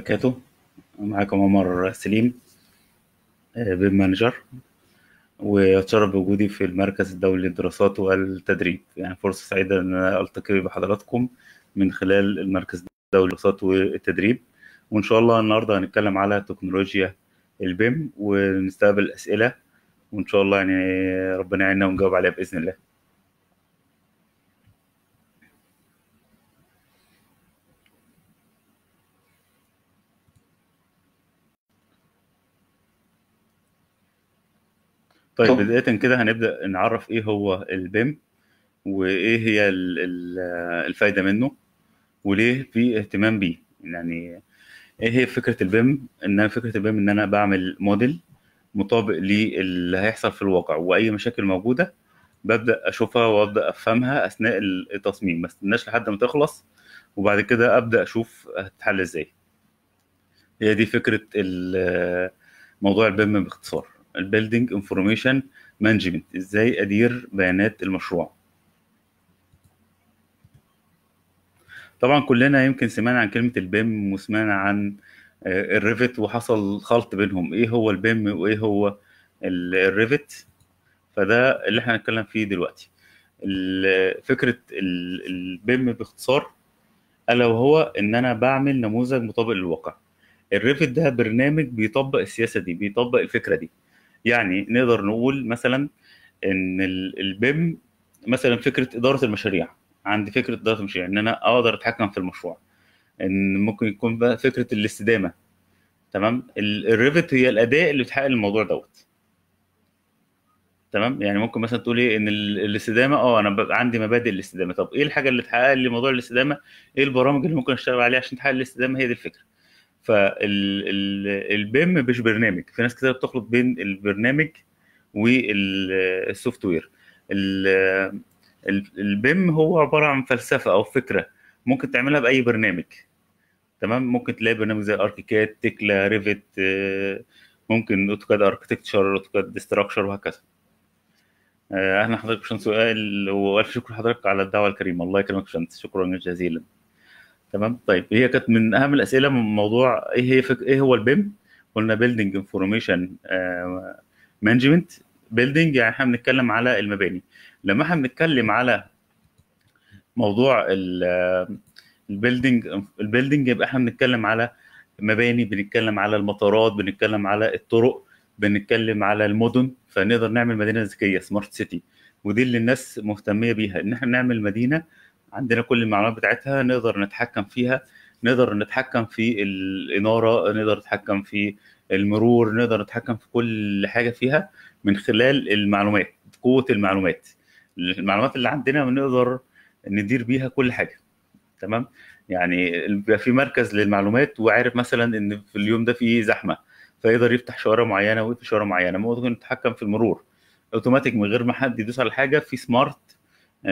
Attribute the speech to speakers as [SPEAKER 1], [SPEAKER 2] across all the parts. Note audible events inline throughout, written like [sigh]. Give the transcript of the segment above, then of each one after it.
[SPEAKER 1] وبركاته معاكم عمر سليم BIM manager. وأتشرف بوجودي في المركز الدولي للدراسات والتدريب. يعني فرصة سعيدة إن ألتقي بحضراتكم من خلال المركز الدولي للدراسات والتدريب. وإن شاء الله النهاردة هنتكلم على تكنولوجيا ال BIM ونستقبل أسئلة. وإن شاء الله يعني ربنا يعيننا ونجاوب عليها بإذن الله. طيب بداية كده هنبدأ نعرف إيه هو ال BIM وإيه هي ال- ال- الفايدة منه وليه في اهتمام بيه. يعني إيه هي فكرة ال BIM؟ إن أنا فكرة ال BIM إن أنا بعمل موديل مطابق للي هيحصل في الواقع وأي مشاكل موجودة ببدأ أشوفها وأبدأ أفهمها أثناء التصميم. ما استناش لحد ما تخلص وبعد كده أبدأ أشوف هتتحل إزاي. هي دي فكرة ال- موضوع ال BIM باختصار. ال building information management إزاي أدير بيانات المشروع؟ طبعا كلنا يمكن سمعنا عن كلمة ال BIM وسمعنا عن آه، ال Revit وحصل خلط بينهم. إيه هو ال BIM وإيه هو ال- Revit فده اللي إحنا هنتكلم فيه دلوقتي. ال- BIM باختصار ألا وهو إن أنا بعمل نموذج مطابق للواقع. ال Revit ده برنامج بيطبق السياسة دي بيطبق الفكرة دي. يعني نقدر نقول مثلا إن ال- ال BIM مثلا فكرة إدارة المشاريع. عندي فكرة إدارة المشاريع إن أنا أقدر أتحكم في المشروع. إن ممكن يكون بقى فكرة الاستدامة. تمام؟ ال- ال Revit هي الأداة اللي بتحقق الموضوع دوت. تمام؟ يعني ممكن مثلا تقول إيه؟ إن ال- الاستدامة آه أنا ببقى عندي مبادئ الاستدامة. طب إيه الحاجة اللي تحقق لي موضوع الاستدامة؟ إيه البرامج اللي ممكن أشتغل عليها عشان تحقق الاستدامة؟ هي دي الفكرة. فال BIM مش برنامج. في ناس كتير بتخلط بين البرنامج وال software ال BIM هو عبارة عن فلسفة أو فكرة ممكن تعملها بأي برنامج. تمام؟ ممكن تلاقي برنامج زي ArchiCAD Tekla Revit ممكن AutoCAD Architecture AutoCAD Structure وهكذا. آه، أهلا حضرتك باشمهندس سؤال وألف شكر لحضرتك على الدعوة الكريمة. الله يكرمك يا شكرا جزيلا. تمام؟ طيب هي كانت من أهم الأسئلة من موضوع إيه هي فك... إيه هو ال BIM؟ قلنا building information management building يعني إحنا بنتكلم على المباني. لما إحنا بنتكلم على موضوع ال building ال building يبقى إحنا بنتكلم على مباني بنتكلم على المطارات بنتكلم على الطرق بنتكلم على المدن. فنقدر نعمل مدينة ذكية smart city ودي اللي الناس مهتمية بيها إن إحنا نعمل مدينة عندنا كل المعلومات بتاعتها نقدر نتحكم فيها نقدر نتحكم في الإنارة نقدر نتحكم في المرور نقدر نتحكم في كل حاجة فيها من خلال المعلومات قوة المعلومات. المعلومات اللي عندنا بنقدر ندير بيها كل حاجة. تمام؟ يعني بيبقى في مركز للمعلومات وعارف مثلا إن في اليوم ده في زحمة فيقدر يفتح شوارع معينة ويقفل شوارع معينة. ممكن نتحكم في المرور. أوتوماتيك من غير ما حد يدوس على حاجة في سمارت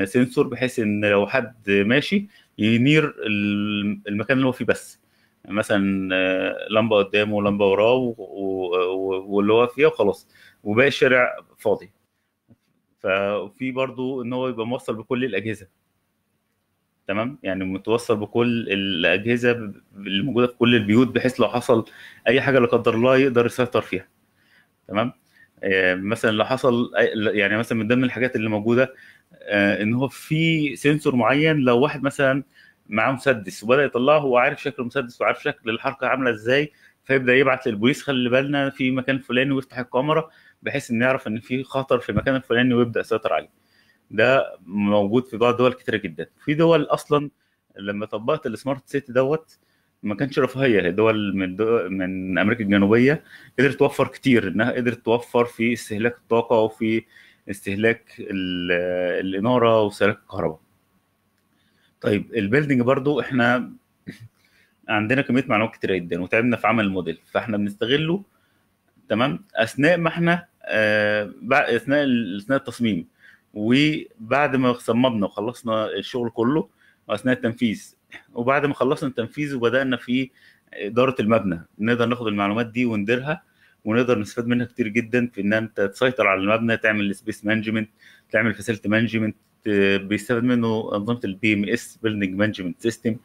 [SPEAKER 1] سنسور بحيث إن لو حد ماشي ينير ال- المكان اللي هو فيه بس. مثلا آه، لمبة قدامه ولمبة وراه واللي هو فيها وخلاص. وباقي الشارع فاضي. ففي برضو إن هو يبقى موصل بكل الأجهزة. تمام؟ يعني متوصل بكل الأجهزة اللي موجودة في كل البيوت بحيث لو حصل أي حاجة لا قدر الله يقدر يسيطر فيها. تمام؟ آه، مثلا لو حصل يعني مثلا من ضمن الحاجات اللي موجودة آه، إن هو في سنسور معين لو واحد مثلا معاه مسدس وبدأ يطلعه هو عارف شكل المسدس وعارف شكل الحركة عاملة إزاي فيبدأ يبعت للبوليس خلي بالنا في مكان فلاني ويفتح الكاميرا بحيث إنه يعرف إن في خطر في المكان الفلاني ويبدأ يسيطر عليه. ده موجود في بعض دول كتيرة جدا. في دول أصلا لما طبقت ال smart city دوت ما كانش رفاهية. دول من دول من أمريكا الجنوبية قدرت توفر كتير إنها قدرت توفر في استهلاك الطاقة وفي استهلاك ال- الإنارة واستهلاك الكهرباء. طيب ال building برضو إحنا عندنا كمية معلومات كتيرة جدا وتعبنا في عمل الموديل فإحنا بنستغله تمام؟ أثناء ما إحنا آه أثناء أثناء التصميم وبعد ما صممنا وخلصنا الشغل كله وأثناء التنفيذ وبعد ما خلصنا التنفيذ وبدأنا في إدارة المبنى نقدر ناخد المعلومات دي ونديرها ونقدر نستفاد منها كتير جدا في إن أنت تسيطر على المبنى تعمل space management تعمل facility management بيستفاد منه أنظمة ال BMS building management system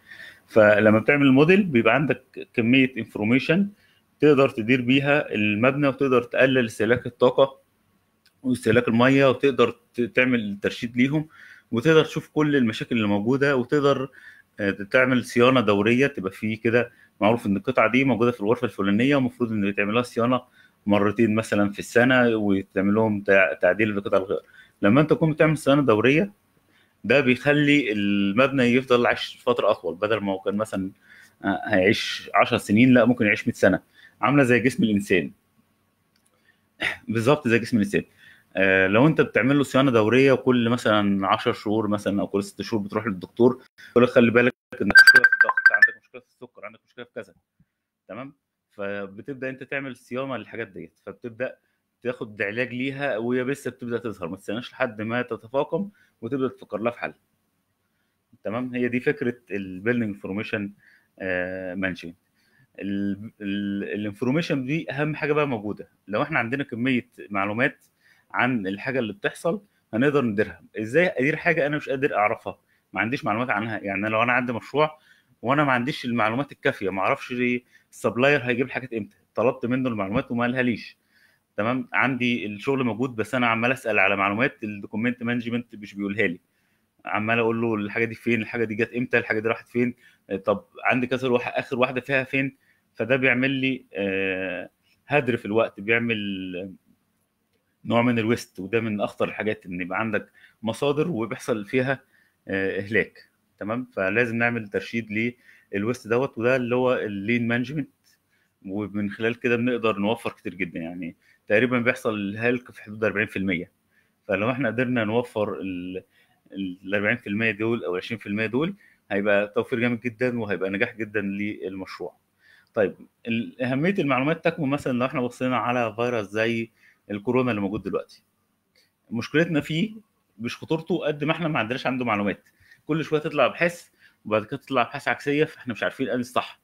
[SPEAKER 1] فلما بتعمل الموديل بيبقى عندك كمية information تقدر تدير بيها المبنى وتقدر تقلل استهلاك الطاقة واستهلاك المية وتقدر تعمل ترشيد ليهم وتقدر تشوف كل المشاكل اللي موجودة وتقدر آه، تعمل صيانة دورية تبقى فيه كده معروف إن القطعة دي موجودة في الغرفة الفلانية ومفروض إن يتعمل لها صيانة مرتين مثلا في السنة ويتعمل لهم تع- تعديل لقطع الغيار. لما أنت تكون بتعمل صيانة دورية ده بيخلي المبنى يفضل عايش فترة أطول. بدل ما هو كان مثلا آه، هيعيش 10 سنين لا ممكن يعيش 100 سنة. عاملة زي جسم الإنسان. بالظبط زي جسم الإنسان. آه، لو أنت بتعمل له صيانة دورية وكل مثلا 10 شهور مثلا أو كل 6 شهور بتروح للدكتور يقول خلي بالك إنك السكر عندك مشكلة في كذا. تمام؟ فبتبدأ أنت تعمل صيانة للحاجات ديت. فبتبدأ تاخد علاج ليها وهي لسه بتبدأ تظهر. ما تستناش لحد ما تتفاقم وتبدأ تفكر لها في حل. تمام؟ هي دي فكرة ال building information management ال information دي أهم حاجة بقى موجودة. لو إحنا عندنا كمية معلومات عن الحاجة اللي بتحصل هنقدر نديرها. إزاي أدير حاجة أنا مش قادر أعرفها؟ ما عنديش معلومات عنها. يعني لو أنا عندي مشروع وأنا ما عنديش المعلومات الكافية ما أعرفش ال supplier هيجيب الحاجات إمتى طلبت منه المعلومات وما قالها ليش تمام؟ عندي الشغل موجود بس أنا عمال اسأل على معلومات ال document management مش بيقولها لي. عمال أقول له الحاجة دي فين الحاجة دي جت إمتى الحاجة دي راحت فين طب عندي كذا واحد آخر واحدة فيها فين؟ فده بيعمل لي آه، هدر في الوقت بيعمل نوع من ال waste وده من أخطر الحاجات إن يبقى عندك مصادر وبيحصل فيها آه، إهلاك. تمام فلازم نعمل ترشيد لل waste دوت وده اللي هو ال lean management ومن خلال كده بنقدر نوفر كتير جدا يعني تقريبا بيحصل الهلك في حدود 40% فلو إحنا قدرنا نوفر ال ال 40% دول أو 20% دول هيبقى توفير جامد جدا وهيبقى نجاح جدا للمشروع. طيب أهمية المعلومات تكمن مثلا لو إحنا بصينا على فيروس زي الكورونا اللي موجود دلوقتي. مشكلتنا فيه مش خطورته قد ما إحنا ما عندناش عنده معلومات. كل شوية تطلع ابحاث وبعد كده تطلع ابحاث عكسية فإحنا مش عارفين إيه الصح.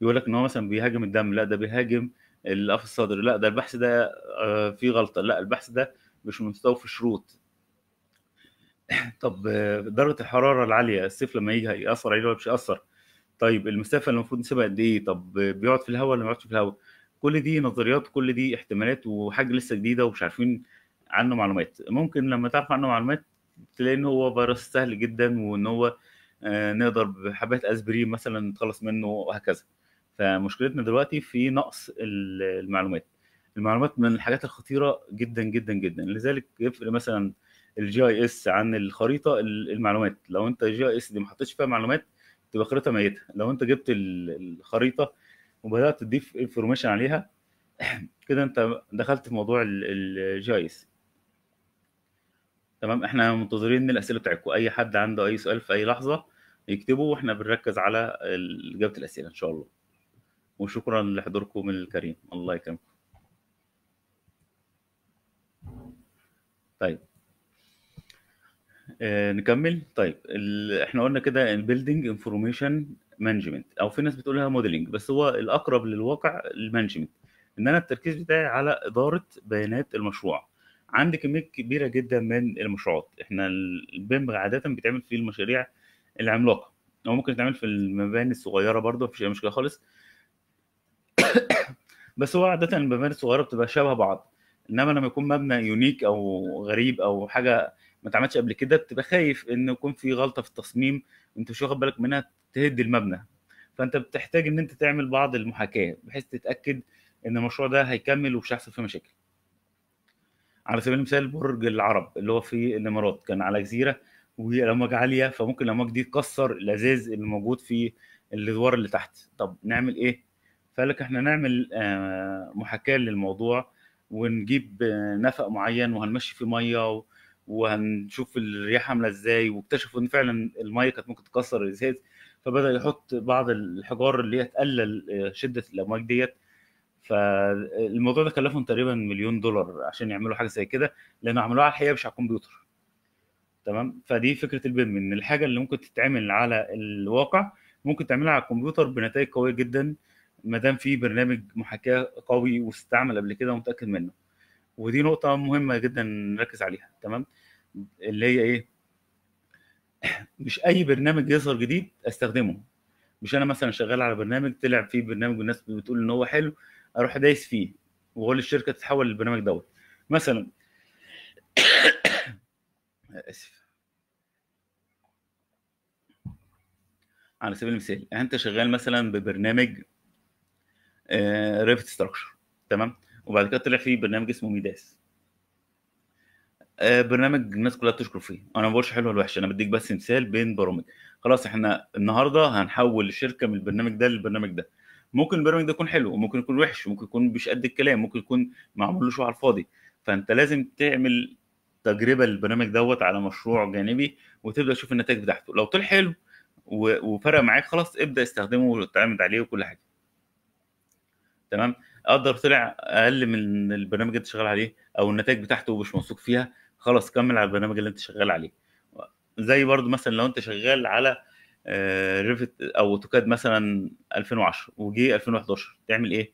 [SPEAKER 1] يقول لك إن هو مثلا بيهاجم الدم لأ ده بيهاجم القفص الصدري لأ ده البحث ده آه، فيه غلطة لأ البحث ده مش مستوفي الشروط [clears throat] طب درجة الحرارة العالية الصيف لما يجي هيأثر عليه ولا مش هيأثر؟ طيب المسافة اللي المفروض نسيبها قد إيه؟ طب بيقعد في الهواء ولا ما بيقعدش في الهواء؟ كل دي نظريات كل دي احتمالات وحاجة لسه جديدة ومش عارفين عنه معلومات. ممكن لما تعرف عنه معلومات تلاقي إن هو فيروس سهل جدا وإن هو آه، نقدر بحبات اسبرين مثلا نتخلص منه وهكذا. فمشكلتنا دلوقتي في نقص ال- المعلومات. المعلومات من الحاجات الخطيرة جدا جدا جدا. لذلك يفرق مثلا ال GIS عن الخريطة ال- المعلومات. لو أنت ال GIS دي ما حطيتش فيها معلومات تبقى خريطة ميتة. لو أنت جبت ال- الخريطة وبدأت تضيف information عليها [clears throat] كده أنت دخلت في موضوع ال GIS تمام؟ إحنا منتظرين الأسئلة بتاعتكم أي حد عنده أي سؤال في أي لحظة يكتبه وإحنا بنركز على إجابة الأسئلة إن شاء الله. وشكرا لحضوركم الكريم. الله يكرمكم. طيب. آه نكمل. طيب. إحنا قلنا كده ال building information management أو في ناس بتقولها modeling بس هو الأقرب للواقع ال management. ان أنا التركيز بتاعي على إدارة بيانات المشروع. عندي كمية كبيرة جدا من المشروعات. إحنا ال BIM عاده بيتعمل في المشاريع العملاقة. أو ممكن يتعمل في المباني الصغيرة برضه مفيش أي مشكلة خالص. [coughs] بس هو عاده المباني الصغيرة بتبقى شبه بعض. إنما لما يكون مبنى يونيك أو غريب أو حاجة ما اتعملش قبل كده بتبقى خايف إن يكون في غلطة في التصميم انت مش واخد بالك منها تهد المبنى. فأنت بتحتاج إن أنت تعمل بعض المحاكاة بحيث تتأكد إن المشروع ده هيكمل ومش هيحصل فيه مشاكل. على سبيل المثال برج العرب اللي هو في الامارات كان على جزيرة والامواج عاليه فممكن الامواج دي تكسر الأزاز اللي موجود في الادوار اللي تحت. طب نعمل إيه؟ فقال لك إحنا نعمل آه، محاكاة للموضوع ونجيب آه، نفق معين وهنمشي فيه مية وهنشوف الرياح عاملة إزاي. واكتشفوا إن فعلا المية كانت ممكن تكسر الإزاز فبدأ يحط بعض الحجار اللي هي تقلل آه، شدة الأمواج ديت فالموضوع ده كلفهم تقريبا مليون دولار عشان يعملوا حاجة زي كده لأنه عملوها على الحقيقة مش على الكمبيوتر. تمام؟ فدي فكرة البيم إن الحاجة اللي ممكن تتعمل على الواقع ممكن تعملها على الكمبيوتر بنتائج قوية جدا ما دام في برنامج محاكاة قوي واستعمل قبل كده ومتأكد منه. ودي نقطة مهمة جدا نركز عليها. تمام؟ اللي هي إيه؟ [clears throat] مش أي برنامج يظهر جديد أستخدمه. مش أنا مثلا شغال على برنامج طلع فيه برنامج والناس بتقول إن هو حلو أروح دايس فيه وأقول للشركة تتحول للبرنامج دوت. مثلا [coughs] آسف. على سبيل المثال أنت شغال مثلا ببرنامج Revit Structure تمام؟ وبعد كده طلع فيه برنامج اسمه Midas. آه، برنامج الناس كلها بتشكر فيه. أنا ما بقولش حلو ولا وحش أنا بديك بس مثال بين برامج. خلاص إحنا النهارده هنحول الشركة من البرنامج ده للبرنامج ده. ممكن البرنامج ده يكون حلو وممكن يكون وحش وممكن يكون مش قد الكلام ممكن يكون معمول له على الفاضي. فأنت لازم تعمل تجربة للبرنامج دوت على مشروع جانبي وتبدأ تشوف النتائج بتاعته. لو طلع حلو وفرق معاك خلاص ابدأ استخدمه وتعتمد عليه وكل حاجة. تمام؟ أقدر طلع أقل من البرنامج اللي أنت شغال عليه أو النتائج بتاعته مش موثوق فيها خلاص كمل على البرنامج اللي أنت شغال عليه. زي برضو مثلا لو أنت شغال على Revit أو AutoCAD مثلا 2010 وجي 2011 تعمل إيه؟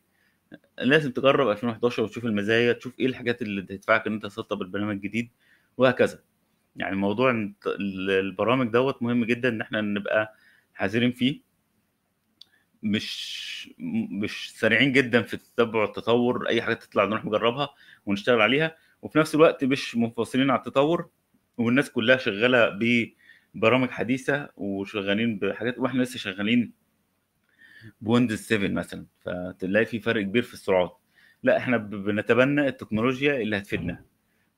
[SPEAKER 1] لازم تجرب 2011 وتشوف المزايا تشوف إيه الحاجات اللي تدفعك إن أنت تسطب البرنامج الجديد وهكذا. يعني موضوع البرامج دوت مهم جدا إن إحنا نبقى حذرين فيه. مش مش سريعين جدا في تتبع التطور أي حاجة تطلع نروح نجربها ونشتغل عليها وفي نفس الوقت مش منفصلين عن التطور والناس كلها شغالة ببرامج حديثة وشغالين بحاجات وإحنا لسه شغالين ب Windows 7 مثلا فتلاقي في فرق كبير في السرعات. لا إحنا بنتبنى التكنولوجيا اللي هتفيدنا.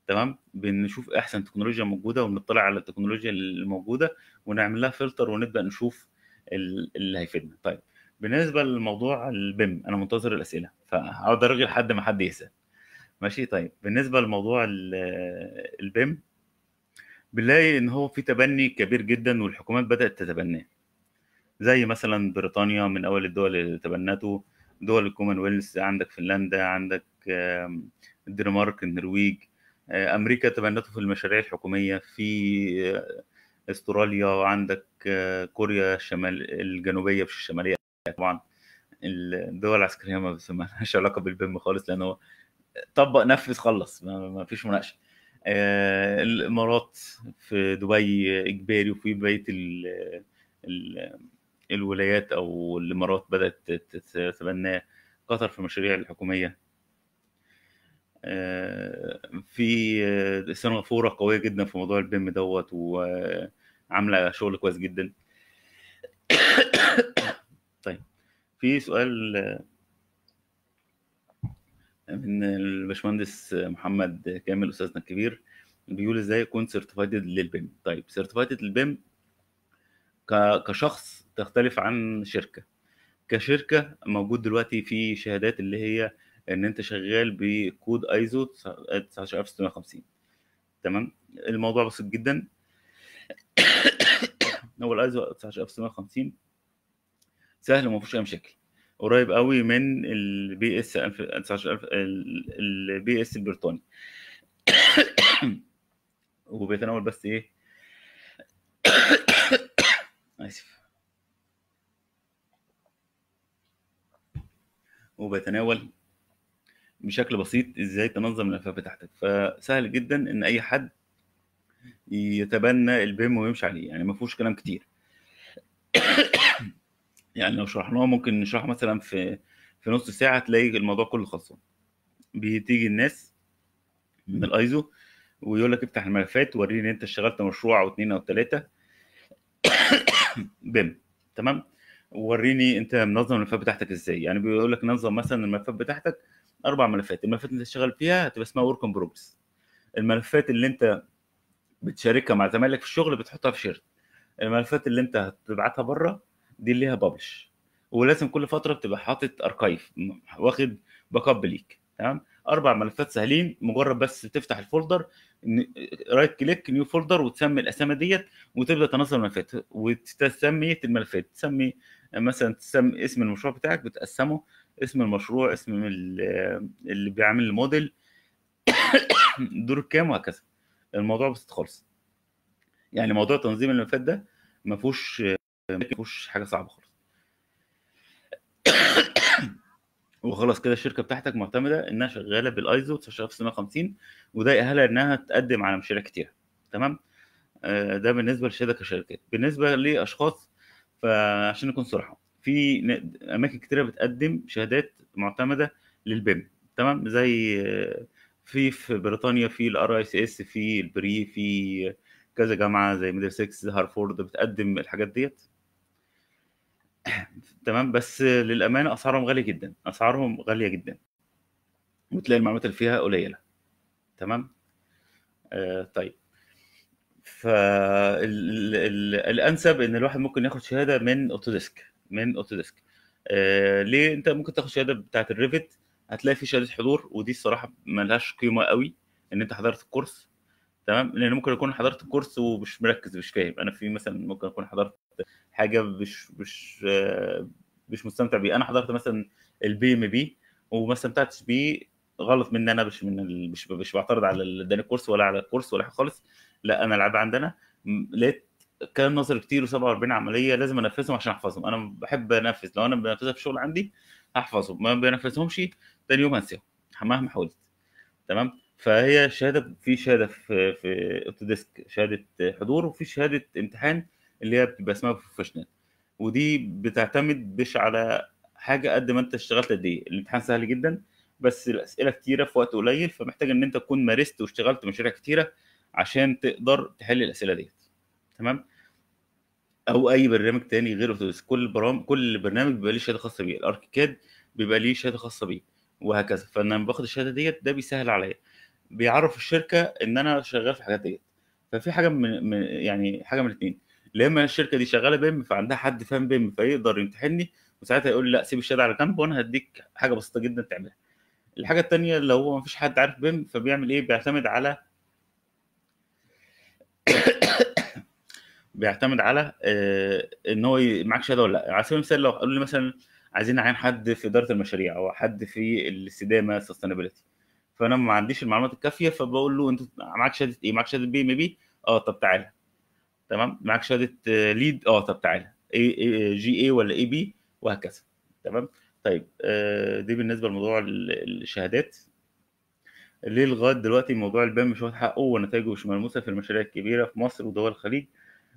[SPEAKER 1] تمام؟ بنشوف أحسن تكنولوجيا موجودة ونطلع على التكنولوجيا الموجوده ونعمل لها فلتر ونبدأ نشوف ال- اللي هيفيدنا. طيب بالنسبة لموضوع ال BIM أنا منتظر الأسئلة فهقعد ارغي لحد ما حد يسأل. ماشي؟ طيب بالنسبة لموضوع ال- ال BIM بنلاقي إن هو في تبني كبير جدا والحكومات بدأت تتبناه. زي مثلا بريطانيا من أول الدول اللي تبنته دول الكومنولث عندك فنلندا عندك الدنمارك النرويج. آه، أمريكا تبنته في المشاريع الحكومية في آه، أستراليا وعندك آه، كوريا الشمال الجنوبية مش الشمالية طبعا. الدول العسكرية ما [laughs] لهاش علاقة بال BIM خالص لأن هو طبق نفذ خلص ما فيش مناقشة. الإمارات في دبي إجباري وفي بقية ال- ال- الولايات أو الإمارات بدأت تت- تتبناه قطر في المشاريع الحكومية. آه، في آه، سنغافورة قوية جدا في موضوع ال BIM دوت وعاملة شغل كويس جدا. [coughs] طيب في سؤال آه، من الباشمهندس محمد كامل أستاذنا الكبير. بيقول إزاي اكون certified لل BIM طيب certified لل BIM كشخص تختلف عن شركة. كشركة موجود دلوقتي في شهادات اللي هي إن أنت شغال بكود ايزو 19650 تمام؟ الموضوع بسيط جدا. هو الايزو 19650 سهل وما فيهوش أي مشاكل. قريب قوي من ال BS 19000 ال BS البريطاني. [coughs] وبيتناول بس إيه؟ [coughs] آسف. وبيتناول بشكل بسيط إزاي تنظم الملفات بتاعتك. فسهل جدا إن أي حد يتبنى البيم ويمشي عليه يعني ما فيهوش كلام كتير. [coughs] يعني لو شرحناه ممكن نشرحه مثلا في في نص ساعة تلاقي الموضوع كله خلصان. بتيجي الناس من الأيزو ويقول لك افتح الملفات وريني أنت اشتغلت مشروع أو اتنين أو تلاتة. [coughs] بيم. تمام؟ وريني أنت منظم الملفات بتاعتك إزاي. يعني بيقول لك نظم مثلا الملفات بتاعتك أربع ملفات. الملفات اللي أنت تشتغل فيها هتبقى اسمها work in progress الملفات اللي أنت بتشاركها مع زمايلك في الشغل بتحطها في shared. الملفات اللي أنت هتبعتها بره دي اللي ليها publish ولازم كل فترة بتبقى حاطط archive واخد backup ليك. تمام؟ أربع ملفات سهلين مجرد بس تفتح ال folder right click new folder وتسمي الأسامي ديت وتبدأ تنظم الملفات. وتسمي الملفات. تسمي مثلا تسمي اسم المشروع بتاعك بتقسمه. اسم المشروع اسم ال- اللي بيعمل الموديل. [coughs] دور كام وهكذا. الموضوع بسيط خالص. يعني موضوع تنظيم الملفات ده ما فيهوش ما فيهوش حاجة صعبة خالص. [coughs] وخلاص كده الشركة بتاعتك معتمدة إنها شغالة بالايزو 19650 وده يأهلها إنها تقدم على مشاريع كتير تمام؟ آه، ده بالنسبة للشهاده كشركات. بالنسبة لأشخاص فعشان نكون صراحة في أماكن كتيرة بتقدم شهادات معتمدة لل BIM تمام؟ زي آه، في في بريطانيا في ال RICS في ال BRE في كذا جامعة زي Middlesex هارفورد بتقدم الحاجات ديت. تمام بس للأمانة أسعارهم غالية جدا أسعارهم غالية جدا. وتلاقي المعلومات اللي فيها قليلة. تمام؟ آه طيب. فالانسب إن الواحد ممكن ياخد شهادة من Autodesk من Autodesk. آه ليه؟ أنت ممكن تاخد شهادة بتاعة ال Revit هتلاقي في شهادة حضور ودي الصراحة ملهاش قيمة قوي إن أنت حضرت الكورس. تمام؟ لأن ممكن اكون حضرت الكورس ومش مركز مش فاهم. أنا في مثلا ممكن أكون حضرت حاجة مش مش مش مستمتع بيه أنا حضرت مثلا ال PMP وما استمتعتش بيه غلط مني أنا مش من. مش مش بعترض على اداني الكورس ولا على الكورس ولا خالص. لا أنا العيب عندنا. لقيت كان نظري كتير و47 عملية لازم أنفذهم عشان أحفظهم. أنا بحب أنفذ. لو أنا بنفذها في الشغل عندي هحفظهم. ما بنفذهمش تاني يوم هنساهم مهما حاولت. تمام؟ فهي شهادة في شهادة في في Autodesk شهادة حضور وفي شهادة امتحان اللي هي بتبقى اسمها professional ودي بتعتمد مش على حاجة قد ما انت اشتغلت قد إيه. الامتحان سهل جدا بس الأسئلة كتيرة في وقت قليل فمحتاج إن أنت تكون مارست واشتغلت مشاريع كتيرة عشان تقدر تحل الأسئلة ديت. تمام؟ أو أي برنامج تاني غير Autodesk كل برامج كل برنامج بيبقى ليه شهادة خاصة بيه. ال ArchiCAD بيبقى ليه شهادة خاصة بيه وهكذا. فأنا لما باخد الشهادة ديت ده بيسهل عليا. بيعرف الشركة إن أنا شغال في الحاجات ديت. ففي حاجة من من- يعني حاجة من الاثنين اما الشركة دي شغالة BIM فعندها حد فاهم BIM فيقدر يمتحني وساعتها يقول لي لأ سيب الشهاده على جنب وأنا هديك حاجة بسيطة جدا تعملها. الحاجة التانية لو هو مفيش حد عارف BIM فبيعمل إيه؟ بيعتمد على [coughs] بيعتمد على آه، إن هو معاك شهادة ولا لأ. على سبيل المثال لو قالوا لي مثلا عايزين نعين حد في إدارة المشاريع أو حد في الاستدامة sustainability فأنا ما عنديش المعلومات الكافية فبقول له أنت معاك شهادة إيه؟ معاك شهادة PMP آه طب تعالى. تمام؟ معاك شهادة آه، LEED آه طب تعالى. GA ولا AP وهكذا. تمام؟ طيب آه، دي بالنسبة لموضوع ال- الشهادات. ليه لغاية دلوقتي موضوع ال BIM مش واخد حقه ونتائجه مش ملموسة في المشاريع الكبيرة في مصر ودول الخليج؟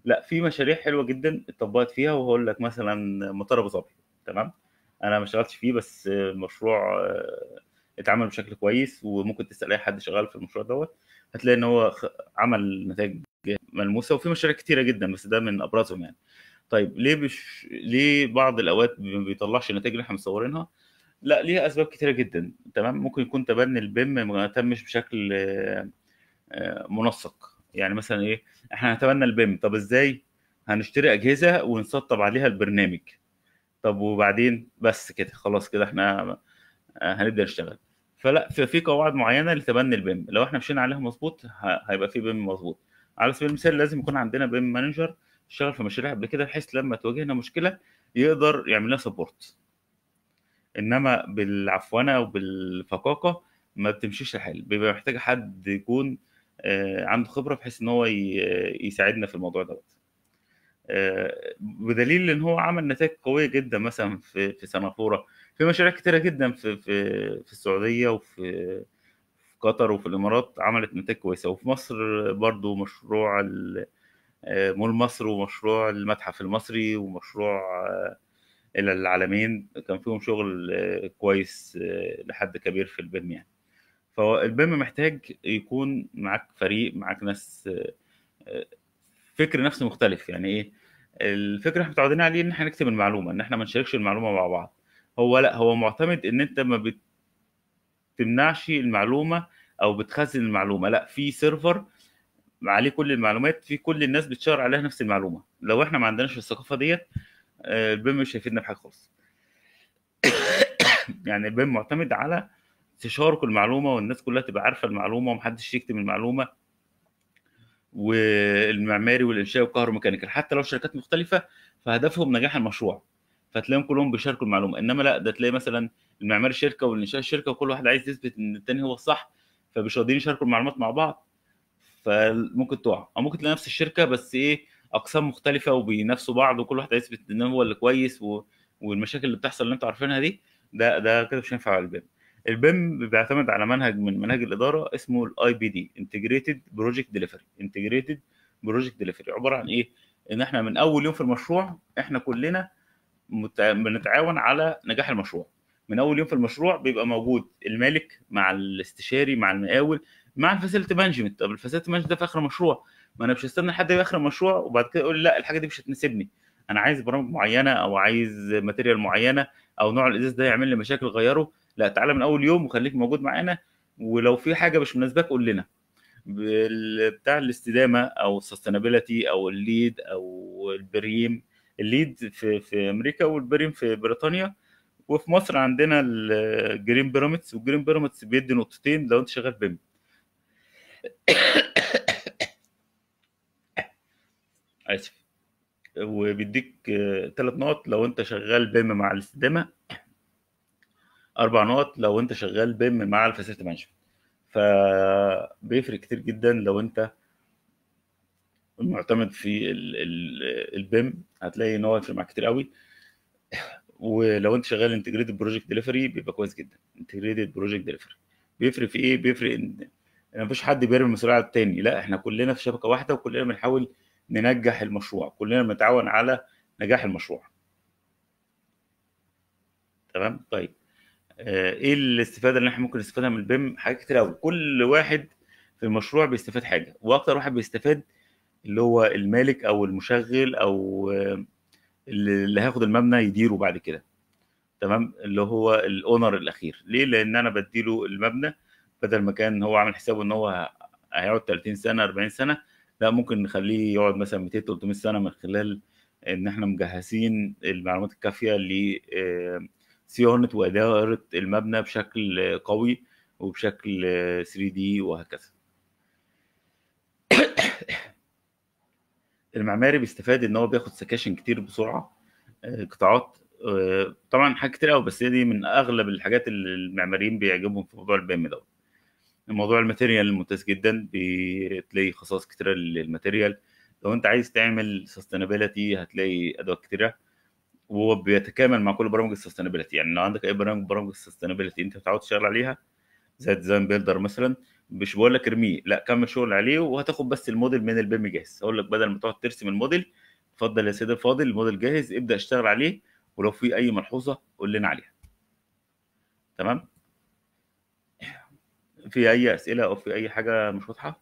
[SPEAKER 1] لا في مشاريع حلوة جدا اتطبقت فيها وهقول لك مثلا مطار أبو ظبي. تمام؟ أنا ما اشتغلتش فيه بس المشروع آه، اتعمل بشكل كويس وممكن تسأل أي حد شغال في المشروع دوت. هتلاقي إن هو عمل نتائج ملموسة وفي مشاريع كتيرة جدا بس ده من أبرزهم يعني. طيب ليه مش ليه بعض الأوقات ما بيطلعش النتائج اللي إحنا مصورينها؟ لا ليها أسباب كتيرة جدا تمام؟ ممكن يكون تبني ال BIM ما تمش بشكل آه، منسق. يعني مثلا إيه؟ إحنا هنتبنى البيم طب إزاي؟ هنشتري أجهزة ونسطب عليها البرنامج. طب وبعدين؟ بس كده خلاص كده إحنا آه، هنبدأ نشتغل. فلا في قواعد معينة لتبني ال BIM. لو إحنا مشينا عليها مظبوط هيبقى في BIM مظبوط. على سبيل المثال لازم يكون عندنا BIM manager اشتغل في مشاريع قبل كده بحيث لما تواجهنا مشكلة يقدر يعمل لنا support إنما بالعافية وبالفكاكة ما بتمشيش الحال. بيبقى محتاج حد يكون آه، عنده خبرة بحيث إن هو يساعدنا في الموضوع دوت. آه، بدليل إن هو عمل نتائج قوية جدا مثلا في في سنغافورة. في مشاريع كتيرة جدا في في في السعودية وفي في قطر وفي الإمارات عملت نتائج كويسة. وفي مصر برضو مشروع آه، مول مصر ومشروع المتحف المصري ومشروع آه، إلى العالمين. كان فيهم شغل آه، كويس لحد كبير في ال BIM يعني. فهو ال BIM محتاج يكون معاك فريق معاك ناس فكر نفسه مختلف. يعني إيه؟ الفكرة إحنا متعودين عليه إن إحنا نكتب المعلومة إن إحنا ما نشاركش المعلومة مع بعض. هو لأ هو معتمد إن أنت ما بتمنعش المعلومة أو بتخزن المعلومة. لا في server عليه كل المعلومات في كل الناس بت share عليها نفس المعلومة. لو إحنا ما عندناش الثقافة ديت آه، ال BIM مش هيفيدنا بحاجة خالص. [coughs] يعني ال BIM معتمد على تشارك المعلومة والناس كلها تبقى عارفة المعلومة ومحدش يكتم المعلومة والمعماري والإنشاء والكهرو mechanical. حتى لو شركات مختلفة فهدفهم نجاح المشروع فتلاقيهم كلهم بيشاركوا المعلومة. إنما لا ده تلاقي مثلا المعماري شركه والانشاء شركه وكل واحد عايز يثبت إن التاني هو الصح فمش راضيين يشاركوا المعلومات مع بعض فممكن تقع. أو ممكن تلاقي نفس الشركة بس إيه أقسام مختلفة وبينافسوا بعض وكل واحد يثبت إن هو اللي كويس و... والمشاكل اللي بتحصل اللي أنتوا عارفينها دي ده ده كده مش هينفع على ال BIM. ال BIM بيعتمد على منهج من مناهج الإدارة اسمه ال IPD integrated project delivery integrated project delivery عبارة عن إيه؟ إن إحنا من أول يوم في المشروع إحنا كلنا متع- بنتعاون على نجاح المشروع. من أول يوم في المشروع بيبقى موجود المالك مع الاستشاري مع المقاول مع ال facility management. طب ال facility management ده في آخر المشروع. ما أنا مش هستنى لحد يبقى آخر المشروع وبعد كده يقول لي لا الحاجة دي مش هتناسبني. أنا عايز برامج معينة أو عايز material معينة أو نوع الإزاز ده يعمل لي مشاكل غيره. لا تعالى من أول يوم وخليك موجود معانا ولو في حاجة مش مناسباك قول لنا. بتاع الاستدامة أو ال sustainability أو ال LEED أو ال BREEAM. ال LEED في في أمريكا وال BREEAM في بريطانيا. وفي مصر عندنا ال Green Pyramids وال Green Pyramids بيدي نقطتين لو انت شغال BIM آسف. وبيديك ثلاث نقط لو انت شغال BIM مع الاستدامة. أربع نقط لو انت شغال BIM مع ال facility management. فبيفرق كتير جدا لو انت معتمد في ال- ال- ال BIM هتلاقي إن هو يفرق معاك كتير قوي. ولو انت شغال integrated project delivery بيبقى كويس جدا. integrated project delivery بيفرق في إيه؟ بيفرق إن مفيش حد بيرمي المسؤوليه على التاني لا إحنا كلنا في شبكة واحدة وكلنا بنحاول ننجح المشروع. كلنا بنتعاون على نجاح المشروع. تمام؟ طيب. آه، إيه الاستفادة اللي إحنا ممكن نستفادها من البيم؟ حاجات كتير قوي كل واحد في المشروع بيستفاد حاجة. وأكتر واحد بيستفاد اللي هو المالك أو المشغل أو آه، اللي هياخد المبنى يديره بعد كده. تمام؟ اللي هو الأونر الأخير. ليه؟ لأن أنا بديله المبنى بدل ما كان هو عامل حسابه إن هو هيقعد 30 سنة 40 سنة لا ممكن نخليه يقعد مثلا 200 300 سنة من خلال إن إحنا مجهزين المعلومات الكافية لصيانه وإدارة المبنى بشكل قوي وبشكل 3D وهكذا. [coughs] المعماري بيستفاد إن هو بياخد sections كتير بسرعة آه، قطاعات آه، طبعا حاجات كتير قوي بس دي من أغلب الحاجات اللي المعماريين بيعجبهم في موضوع ال BIM دوت موضوع ال material ممتاز جدا بتلاقي خصائص كتيره لل material. لو أنت عايز تعمل sustainability هتلاقي أدوات كتيرة وهو بيتكامل مع كل برامج ال sustainability يعني لو عندك أي برامج برامج ال sustainability أنت متعود تشتغل عليها زي DesignBuilder مثلا مش بقول لك ارميه لا كمل شغل عليه وهتاخد بس الموديل من ال BIM جاهز. أقول لك بدل ما تقعد ترسم الموديل اتفضل يا سيدي الفاضل الموديل جاهز ابدأ اشتغل عليه ولو في أي ملحوظة قول لنا عليها. تمام؟ في أي أسئلة أو في أي حاجة مش واضحة؟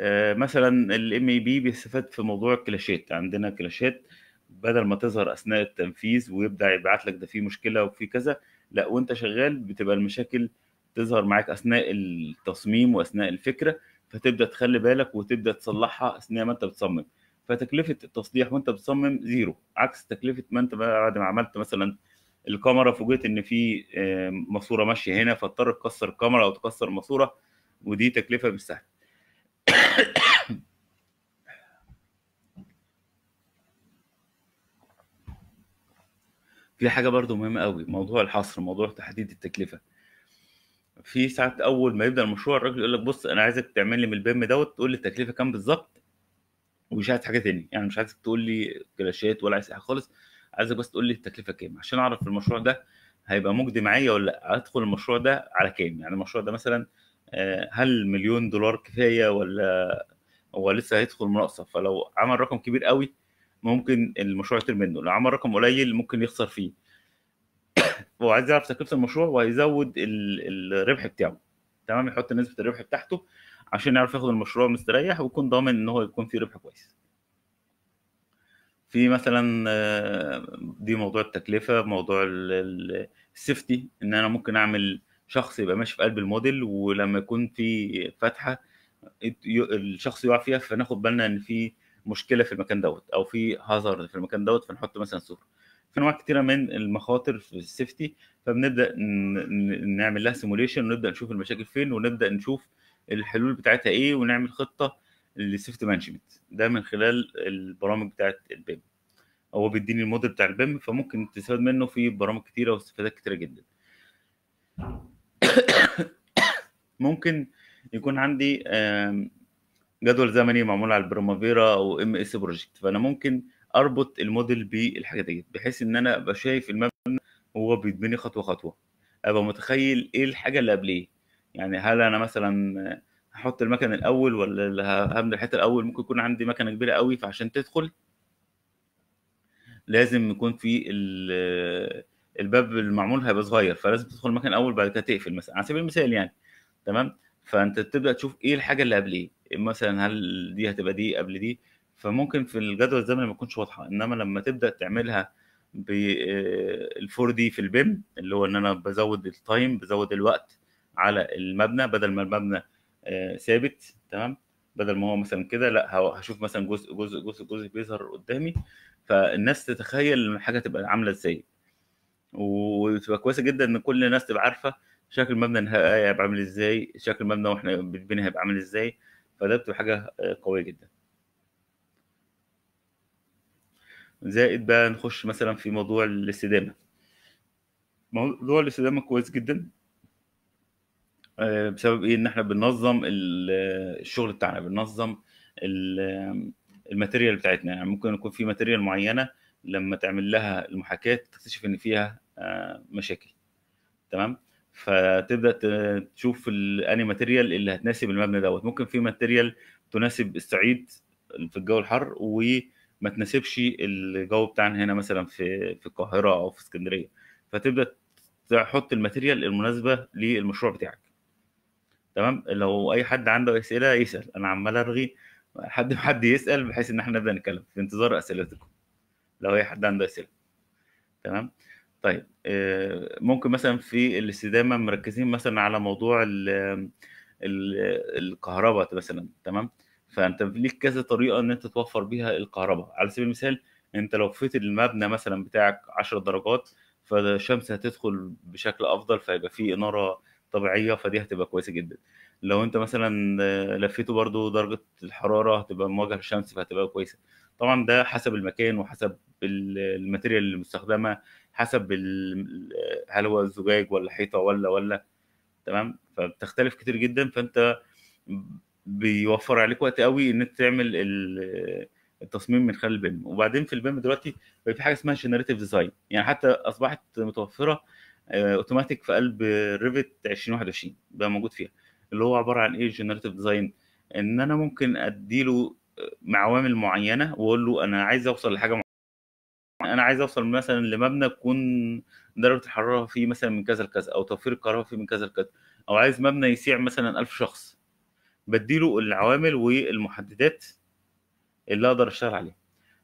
[SPEAKER 1] آه، مثلا ال MEP بيستفاد في موضوع ال clashات. عندنا clashات بدل ما تظهر أثناء التنفيذ ويبدأ يبعت لك ده في مشكلة وفي كذا لا وأنت شغال بتبقى المشاكل تظهر معاك أثناء التصميم وأثناء الفكرة فتبدأ تخلي بالك وتبدأ تصلحها أثناء ما أنت بتصمم. فتكلفة التصليح وأنت بتصمم zero عكس تكلفة ما أنت بعد ما عملت مثلا الكاميرا فوجئت إن في آه، ماسورة ماشية هنا فاضطر تكسر الكاميرا أو تكسر الماسورة ودي تكلفة مش سهلة. [coughs] في حاجة برضو مهمة قوي موضوع الحصر موضوع تحديد التكلفة. في ساعات أول ما يبدأ المشروع الراجل يقول لك بص أنا عايزك تعمل لي من البيم دوت تقول لي التكلفة كام بالظبط ومش عايز حاجة تاني. يعني مش عايزك تقول لي كلاشات ولا عايز حاجة خالص عايزك بس تقول لي التكلفة كام. عشان أعرف المشروع ده هيبقى مجدي معايا ولا لأ. هدخل المشروع ده على كام؟ يعني المشروع ده مثلا آه، هل مليون دولار كفاية ولا هو لسه هيدخل مناقصة؟ فلو عمل رقم كبير قوي ممكن المشروع يطير منه. لو عمل رقم قليل ممكن يخسر فيه. هو عايز يعرف تكلفة المشروع وهيزود ال- الربح بتاعه. تمام؟ يحط نسبة الربح بتاعته عشان يعرف ياخد المشروع مستريح ويكون ضامن إن هو يكون فيه ربح كويس. في مثلا آه، دي موضوع التكلفة موضوع ال- ال- safety إن أنا ممكن أعمل شخص يبقى ماشي في قلب الموديل ولما يكون في فتحة الشخص يقع فيها فناخد بالنا إن في مشكلة في المكان دوت أو في hazard في المكان دوت فنحط مثلا سور في انواع كتيرة من المخاطر في ال safety فبنبدأ نعمل لها simulation ونبدأ نشوف المشاكل فين ونبدأ نشوف الحلول بتاعتها إيه ونعمل خطة لل safety management ده من خلال البرامج بتاعت ال BIM. هو بيديني الموديل بتاع ال BIM فممكن تستفاد منه في برامج كتيرة واستفادات كتيرة جدا. [coughs] ممكن يكون عندي جدول زمني معمول على ال Primavera أو MS Project فأنا ممكن أربط الموديل بالحاجة دي بحيث إن أنا أبقى شايف المبنى وهو بيتبني خطوة خطوة. أبقى متخيل إيه الحاجة اللي قبليه. يعني هل أنا مثلا هحط المكن الأول ولا هبني الحته الأول؟ ممكن يكون عندي مكنة كبيرة قوي فعشان تدخل. لازم يكون في ال- الباب المعمول هيبقى صغير فلازم تدخل المكن الأول بعد كده تقفل مثلا على سبيل المثال يعني. تمام؟ فأنت تبدأ تشوف إيه الحاجة اللي قبل إيه مثلا هل دي هتبقى دي قبل دي؟ فممكن في الجدول الزمني ما تكونش واضحة إنما لما تبدأ تعملها بال 4D في ال BIM اللي هو إن أنا بزود ال time بزود الوقت على المبنى بدل ما المبنى آه، ثابت تمام؟ بدل ما هو مثلا كده لأ هشوف مثلا جزء جزء جزء جزء بيظهر قدامي فالناس تتخيل الحاجة تبقى عاملة إزاي. وتبقى كويسة جدا إن كل الناس تبقى عارفة شكل المبنى النهائي هيبقى عامل إزاي شكل المبنى وإحنا بنبني هيبقى عامل إزاي فده بتبقى حاجة آه، قوية جدا. زائد بقى نخش مثلا في موضوع الاستدامة. موضوع الاستدامة كويس جدا آه، بسبب إيه؟ إن إحنا بننظم ال- الشغل بتاعنا بننظم ال- ال material بتاعتنا. يعني ممكن يكون في material معينة لما تعمل لها المحاكاة تكتشف إن فيها آه، مشاكل. تمام؟ فتبدأ تشوف أنهي material اللي هتناسب المبنى دوت. ممكن في material تناسب الصعيد في الجو الحر وما تناسبش الجو بتاعنا هنا مثلا في في القاهرة أو في اسكندرية. فتبدأ تحط الماتيريال المناسبة للمشروع بتاعك. تمام؟ لو أي حد عنده أسئلة يسأل. أنا عمال ارغي حد [laughs] ما حد يسأل بحيث إن إحنا نبدأ نتكلم في انتظار أسئلتكم. لو أي حد عنده أسئلة. تمام؟ طيب آه، ممكن مثلا في الاستدامة مركزين مثلا على موضوع ال ال الكهرباء مثلا. تمام؟ فأنت ليك كذا طريقة إن أنت توفر بيها الكهرباء. على سبيل المثال أنت لو لفيت المبنى مثلا بتاعك 10 درجات فالشمس هتدخل بشكل أفضل فيبقى فيه إنارة طبيعية فدي هتبقى كويسة جدا. لو أنت مثلا لفيته برضو درجة الحرارة هتبقى مواجهه للشمس فهتبقى كويسة. طبعا ده حسب المكان وحسب ال- material المستخدمة حسب هل هو زجاج ولا حيطة ولا ولا. تمام؟ فبتختلف كتير جدا. فأنت بيوفر عليك وقت قوي إن أنت تعمل ال- التصميم من خلال ال BIM. وبعدين في ال BIM دلوقتي بقى في حاجة اسمها generative design يعني حتى أصبحت متوفرة آه، اوتوماتيك في قلب Revit 2021 بقى موجود فيها. اللي هو عبارة عن إيه؟ generative design إن أنا ممكن أديله معوامل معينة وأقول له أنا عايز أوصل لحاجة أنا عايز أوصل مثلا لمبنى تكون درجة الحرارة فيه مثلا من كذا لكذا أو توفير الكهرباء فيه من كذا لكذا أو عايز مبنى يسيع مثلا 1000 شخص. بديله العوامل والمحددات اللي أقدر أشتغل عليها.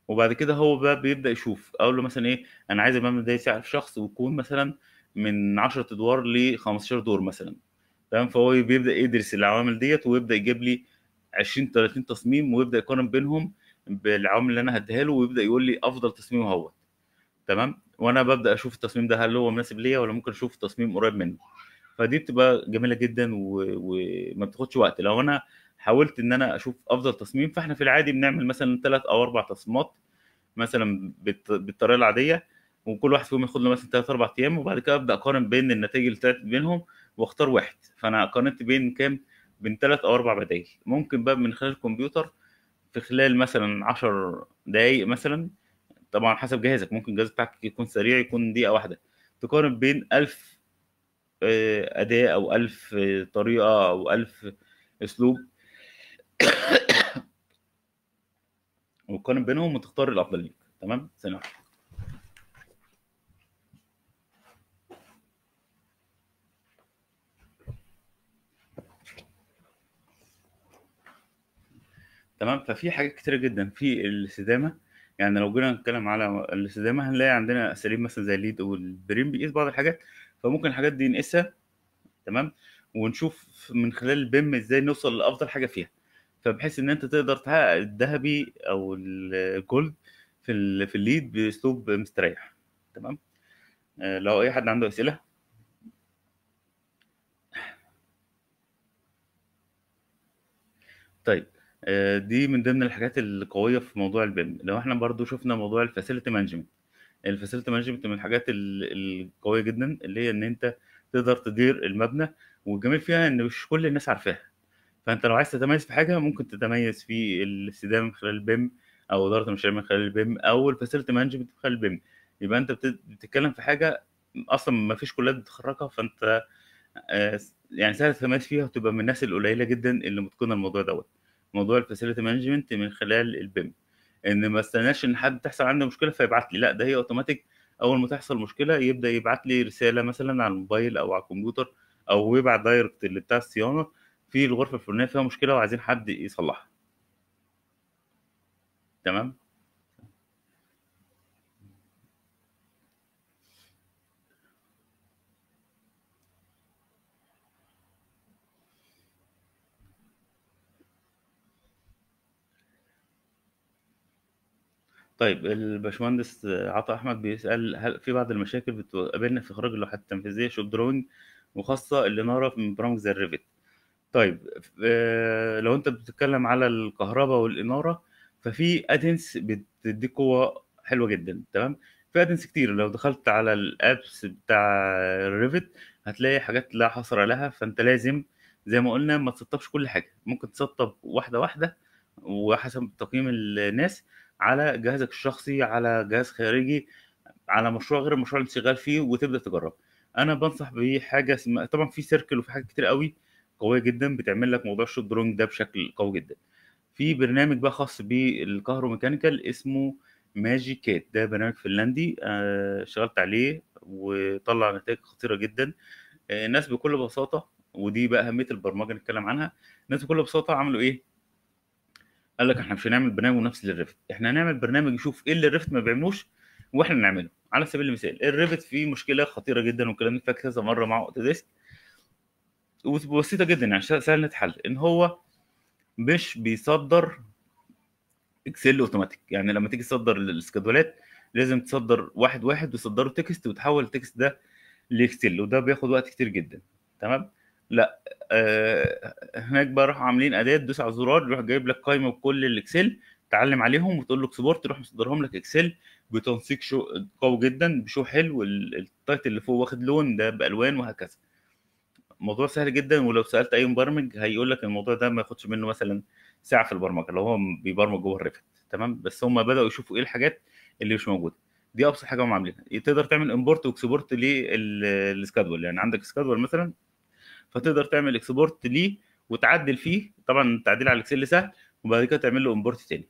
[SPEAKER 1] وبعد كده هو بقى بيبدأ يشوف أقول له مثلا إيه أنا عايز المبنى ده 1000 شخص ويكون مثلا من 10 أدوار ل 15 دور مثلا. تمام؟ فهو بيبدأ يدرس العوامل ديت ويبدأ يجيب لي 20 30 تصميم ويبدأ يقارن بينهم بالعوامل اللي أنا هديها له ويبدأ يقول لي أفضل تصميم هو. تمام؟ وأنا ببدأ أشوف التصميم ده هل هو مناسب ليا ولا ممكن أشوف تصميم قريب منه. فدي بتبقى جميلة جدا. وما بتاخدش وقت. لو أنا حاولت إن أنا أشوف أفضل تصميم فإحنا في العادي بنعمل مثلا ثلاث أو أربع تصميمات مثلا بالط... بالطريقة العادية وكل واحد فيهم ياخد له مثلا ثلاث أربع أيام وبعد كده أبدأ أقارن بين النتائج اللي طلعت بينهم وأختار واحد. فأنا قارنت بين كام؟ بين ثلاث أو أربع بدائل ممكن بقى من خلال الكمبيوتر في خلال مثلا 10 دقائق مثلا طبعا حسب جهازك ممكن الجهاز بتاعك يكون سريع يكون دقيقة واحدة. تقارن بين 1000 آه، أداة أو 1000 آه، طريقة أو 1000 أسلوب. [coughs] وتقارن بينهم وتختار الأفضل ليك. تمام؟ واحدة. تمام؟ ففي حاجات كتيرة جدا. في الاستدامة. يعني لو جينا نتكلم على الاستدامة هنلاقي عندنا أساليب مثلا زي ال LEED وال BREEAM بيقيس بعض الحاجات. فممكن الحاجات دي نقيسها تمام؟ ونشوف من خلال ال BIM إزاي نوصل لأفضل حاجة فيها. فبحيث إن أنت تقدر تحقق الذهبي أو ال gold في في ال LEED بأسلوب مستريح تمام؟ آه، لو أي حد عنده أسئلة. طيب آه، دي من ضمن الحاجات القوية في موضوع ال BIM. لو إحنا برضو شفنا موضوع ال facility management. ال facility management من الحاجات ال- القوية جدا اللي هي إن أنت تقدر تدير المبنى والجميل فيها إن مش كل الناس عارفاها. فأنت لو عايز تتميز في حاجة ممكن تتميز في الاستدامة من خلال ال BIM أو إدارة المشاريع من خلال ال BIM أو ال facility management من خلال ال BIM. يبقى أنت بت- بتتكلم في حاجة أصلا ما فيش كليات بتخرجها فأنت آه، يعني سهل التميز فيها وتبقى من الناس القليلة جدا اللي متقنة الموضوع دوت. موضوع ال facility management من خلال ال BIM. إن ما استناش إن حد تحصل عنده مشكلة فيبعت لي. لأ ده هي اوتوماتيك أول ما تحصل مشكلة يبدأ يبعت لي رسالة مثلا على الموبايل أو على الكمبيوتر أو يبعت direct اللي بتاع الصيانة. في الغرفة الفلانية فيها مشكلة وعايزين حد يصلحها. تمام؟ طيب الباشمهندس عطا أحمد بيسأل هل في بعض المشاكل بتقابلنا في إخراج اللوحات التنفيذية shop drawing وخاصة الاناره من برامج زي ال Revit طيب آه، لو أنت بتتكلم على الكهرباء والإنارة ففي add-ins بتديك قوة حلوة جدا تمام؟ في add-ins كتير لو دخلت على ال apps بتاع ال Revit هتلاقي حاجات لا حصر لها فأنت لازم زي ما قلنا ما تسطبش كل حاجة ممكن تسطب واحدة واحدة وحسب تقييم الناس على جهازك الشخصي على جهاز خارجي على مشروع غير المشروع اللي انت شغال فيه وتبدأ تجرب. أنا بنصح بحاجة اسمها طبعا في سيركل وفي حاجات كتير قوي قوية جدا بتعمل لك موضوع ال shop drawing ده بشكل قوي جدا. في برنامج بقى خاص بالكهرو mechanical اسمه MagiCAD ده برنامج فنلندي آه، اشتغلت عليه وطلع نتائج خطيرة جدا. آه، الناس بكل بساطة ودي بقى أهمية البرمجة نتكلم عنها الناس بكل بساطة عملوا إيه؟ قال لك إحنا مش هنعمل برنامج منافس لل Revit. إحنا هنعمل برنامج يشوف إيه اللي ال Revit ما بيعملوش وإحنا نعمله. على سبيل المثال ال Revit فيه مشكلة خطيرة جدا وكلمنا فيها كذا مرة مع Autodesk وبسيطة جدا يعني سهل تتحل إن هو مش بيصدر Excel automatic. يعني لما تيجي تصدر ال scheduleات لازم تصدر واحد واحد وتصدره text وتحول ال text ده ل Excel وده بياخد وقت كتير جدا. تمام؟ لا آه هناك بقى راحوا عاملين أداة تدوس على الزرار يروح جايب لك قائمة بكل ال Excel تعلم عليهم وتقول له export تروح مصدرهم لك Excel بتنسيق show قوي جدا ب show حلو ال title اللي فوق واخد لون ده بألوان وهكذا. موضوع سهل جدا ولو سألت أي مبرمج هيقول لك الموضوع ده ما ياخدش منه مثلا ساعة في البرمجة لو هو بيبرمج جوه ال Revit تمام؟ بس هم بدأوا يشوفوا إيه الحاجات اللي مش موجودة. دي أبسط حاجة هم عاملينها. تقدر تعمل import و export لل schedule يعني عندك schedule مثلا فتقدر تعمل export ليه وتعدل فيه. طبعا التعديل على ال Excel سهل وبعد كده تعمل له import تاني.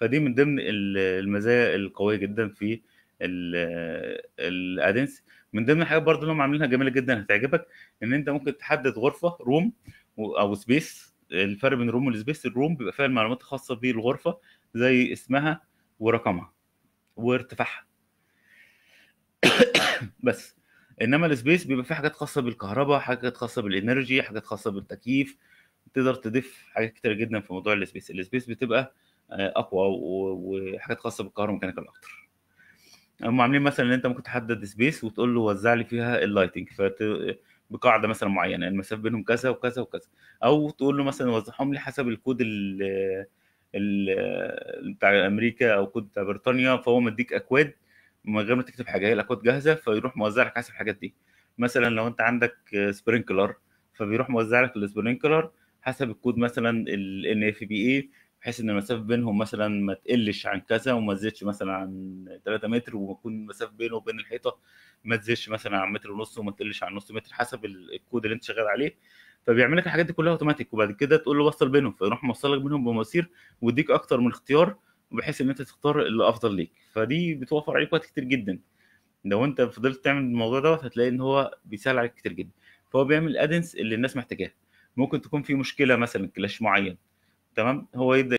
[SPEAKER 1] فدي من ضمن المزايا القوية جدا في ال add-ins من ضمن الحاجات برضه اللي هم عاملينها جميلة جدا هتعجبك إن أنت ممكن تحدد غرفة room أو space الفرق بين ال room وال space ال room بيبقى فيها المعلومات الخاصة بالغرفة زي اسمها ورقمها وارتفاعها. [coughs] بس إنما ال space بيبقى فيه حاجات خاصة بالكهرباء حاجات خاصة بال energy حاجات خاصة بالتكييف. تقدر تضيف حاجات كتير جدا في موضوع ال space ال space بتبقى آه، أقوى وحاجات خاصة بالكهرو mechanical أكتر هم عاملين مثلا إن أنت ممكن تحدد space وتقول له وزع لي فيها ال lighting فت... بقاعدة مثلا معينة المسافة بينهم كذا وكذا وكذا. أو تقول له مثلا وزعهم لي حسب الكود ال ال بتاع أمريكا أو كود بتاع بريطانيا فهو مديك اكواد من غير ما تكتب حاجة هي الاكواد جاهزة فيروح موزع لك حسب الحاجات دي. مثلا لو أنت عندك sprinkler فبيروح موزع لك ال sprinkler حسب الكود مثلا ال NFPA بحيث إن المسافة بينهم مثلا ما تقلش عن كذا وما تزيدش مثلا عن 3 متر ويكون المسافة بينه وبين الحيطة ما تزيدش مثلا عن متر ونص وما تقلش عن نص متر حسب الكود اللي أنت شغال عليه. فبيعمل لك الحاجات دي كلها أوتوماتيك وبعد كده تقول له وصل بينهم فيروح موصل لك بينهم بمواسير ويديك أكتر من اختيار بحيث إن أنت تختار اللي افضل ليك. فدي بتوفر عليك وقت كتير جدا. لو أنت فضلت تعمل الموضوع دوت هتلاقي إن هو بيسهل عليك كتير جدا. فهو بيعمل الادنس اللي الناس محتاجاها. ممكن تكون في مشكلة مثلا كلاش معين. تمام؟ هو يبدا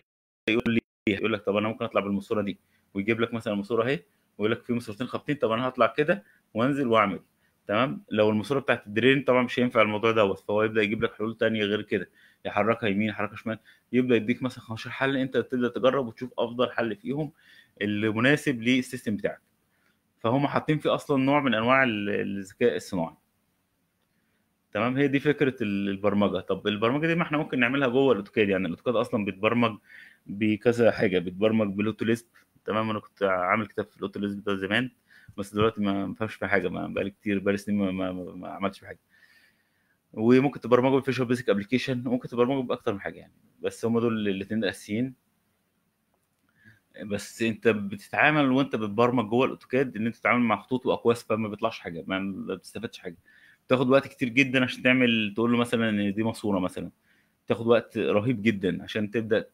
[SPEAKER 1] يقول لي يقول لك طب أنا ممكن أطلع بالماسورة دي. ويجيب لك مثلا الماسوره أهي ويقول لك في ماسورتين خابطين طب أنا هطلع كده وأنزل وأعمل. تمام؟ لو الماسورة بتاعت ال drain طبعا مش هينفع الموضوع دوت. فهو يبدأ يجيب لك حلول تانية غير كده. يحركها يمين يحركها شمال يبدأ يديك مثلا 15 حل أنت تبدأ تجرب وتشوف أفضل حل فيهم اللي مناسب لل system بتاعك. فهم حاطين فيه أصلا نوع من أنواع الذكاء الصناعي. تمام؟ هي دي فكرة البرمجة. طب البرمجة دي ما إحنا ممكن نعملها جوه ال AutoCAD يعني. ال AutoCAD أصلا بيتبرمج بكذا حاجة. بيتبرمج بال AutoLISP تمام؟ أنا كنت عامل كتاب في ال AutoLISP ده زمان بس دلوقتي ما بفهمش في حاجة. ما بقالي كتير بقالي سنين ما, ما, ما عملتش في حاجة. وممكن تبرمجه بال Visual Basic application وممكن تبرمجه بأكتر من حاجة يعني. بس هم دول الاثنين الأساسيين. بس أنت بتتعامل وأنت بتبرمج جوه ال AutoCAD إن أنت تتعامل مع خطوط وأقواس فما بيطلعش حاجة ما بتستفادش حاجة. تاخد وقت كتير جدا عشان تعمل تقول له مثلا إن دي ماسورة مثلا. تاخد وقت رهيب جدا عشان تبدأ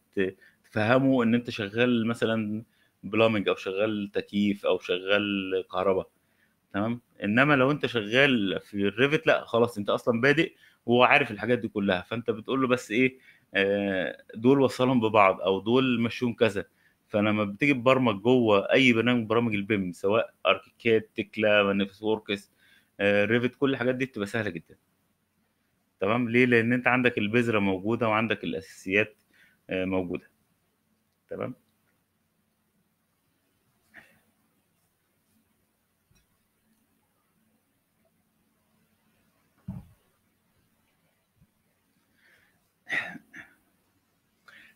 [SPEAKER 1] تفهمه إن أنت شغال مثلا plumbing أو شغال تكييف أو شغال كهرباء. تمام؟ إنما لو أنت شغال في ال Revit لأ خلاص أنت أصلا بادئ وهو عارف الحاجات دي كلها. فأنت بتقول له بس إيه آه، دول وصلهم ببعض أو دول مشيهم كذا. فلما بتيجي تبرمج جوه أي برنامج برامج ال BIM سواء ArchiCAD Tekla Navisworks Revit كل الحاجات دي بتبقى سهلة جدا. تمام؟ ليه؟ لأن أنت عندك البذرة موجودة وعندك الأساسيات آه، موجودة. تمام؟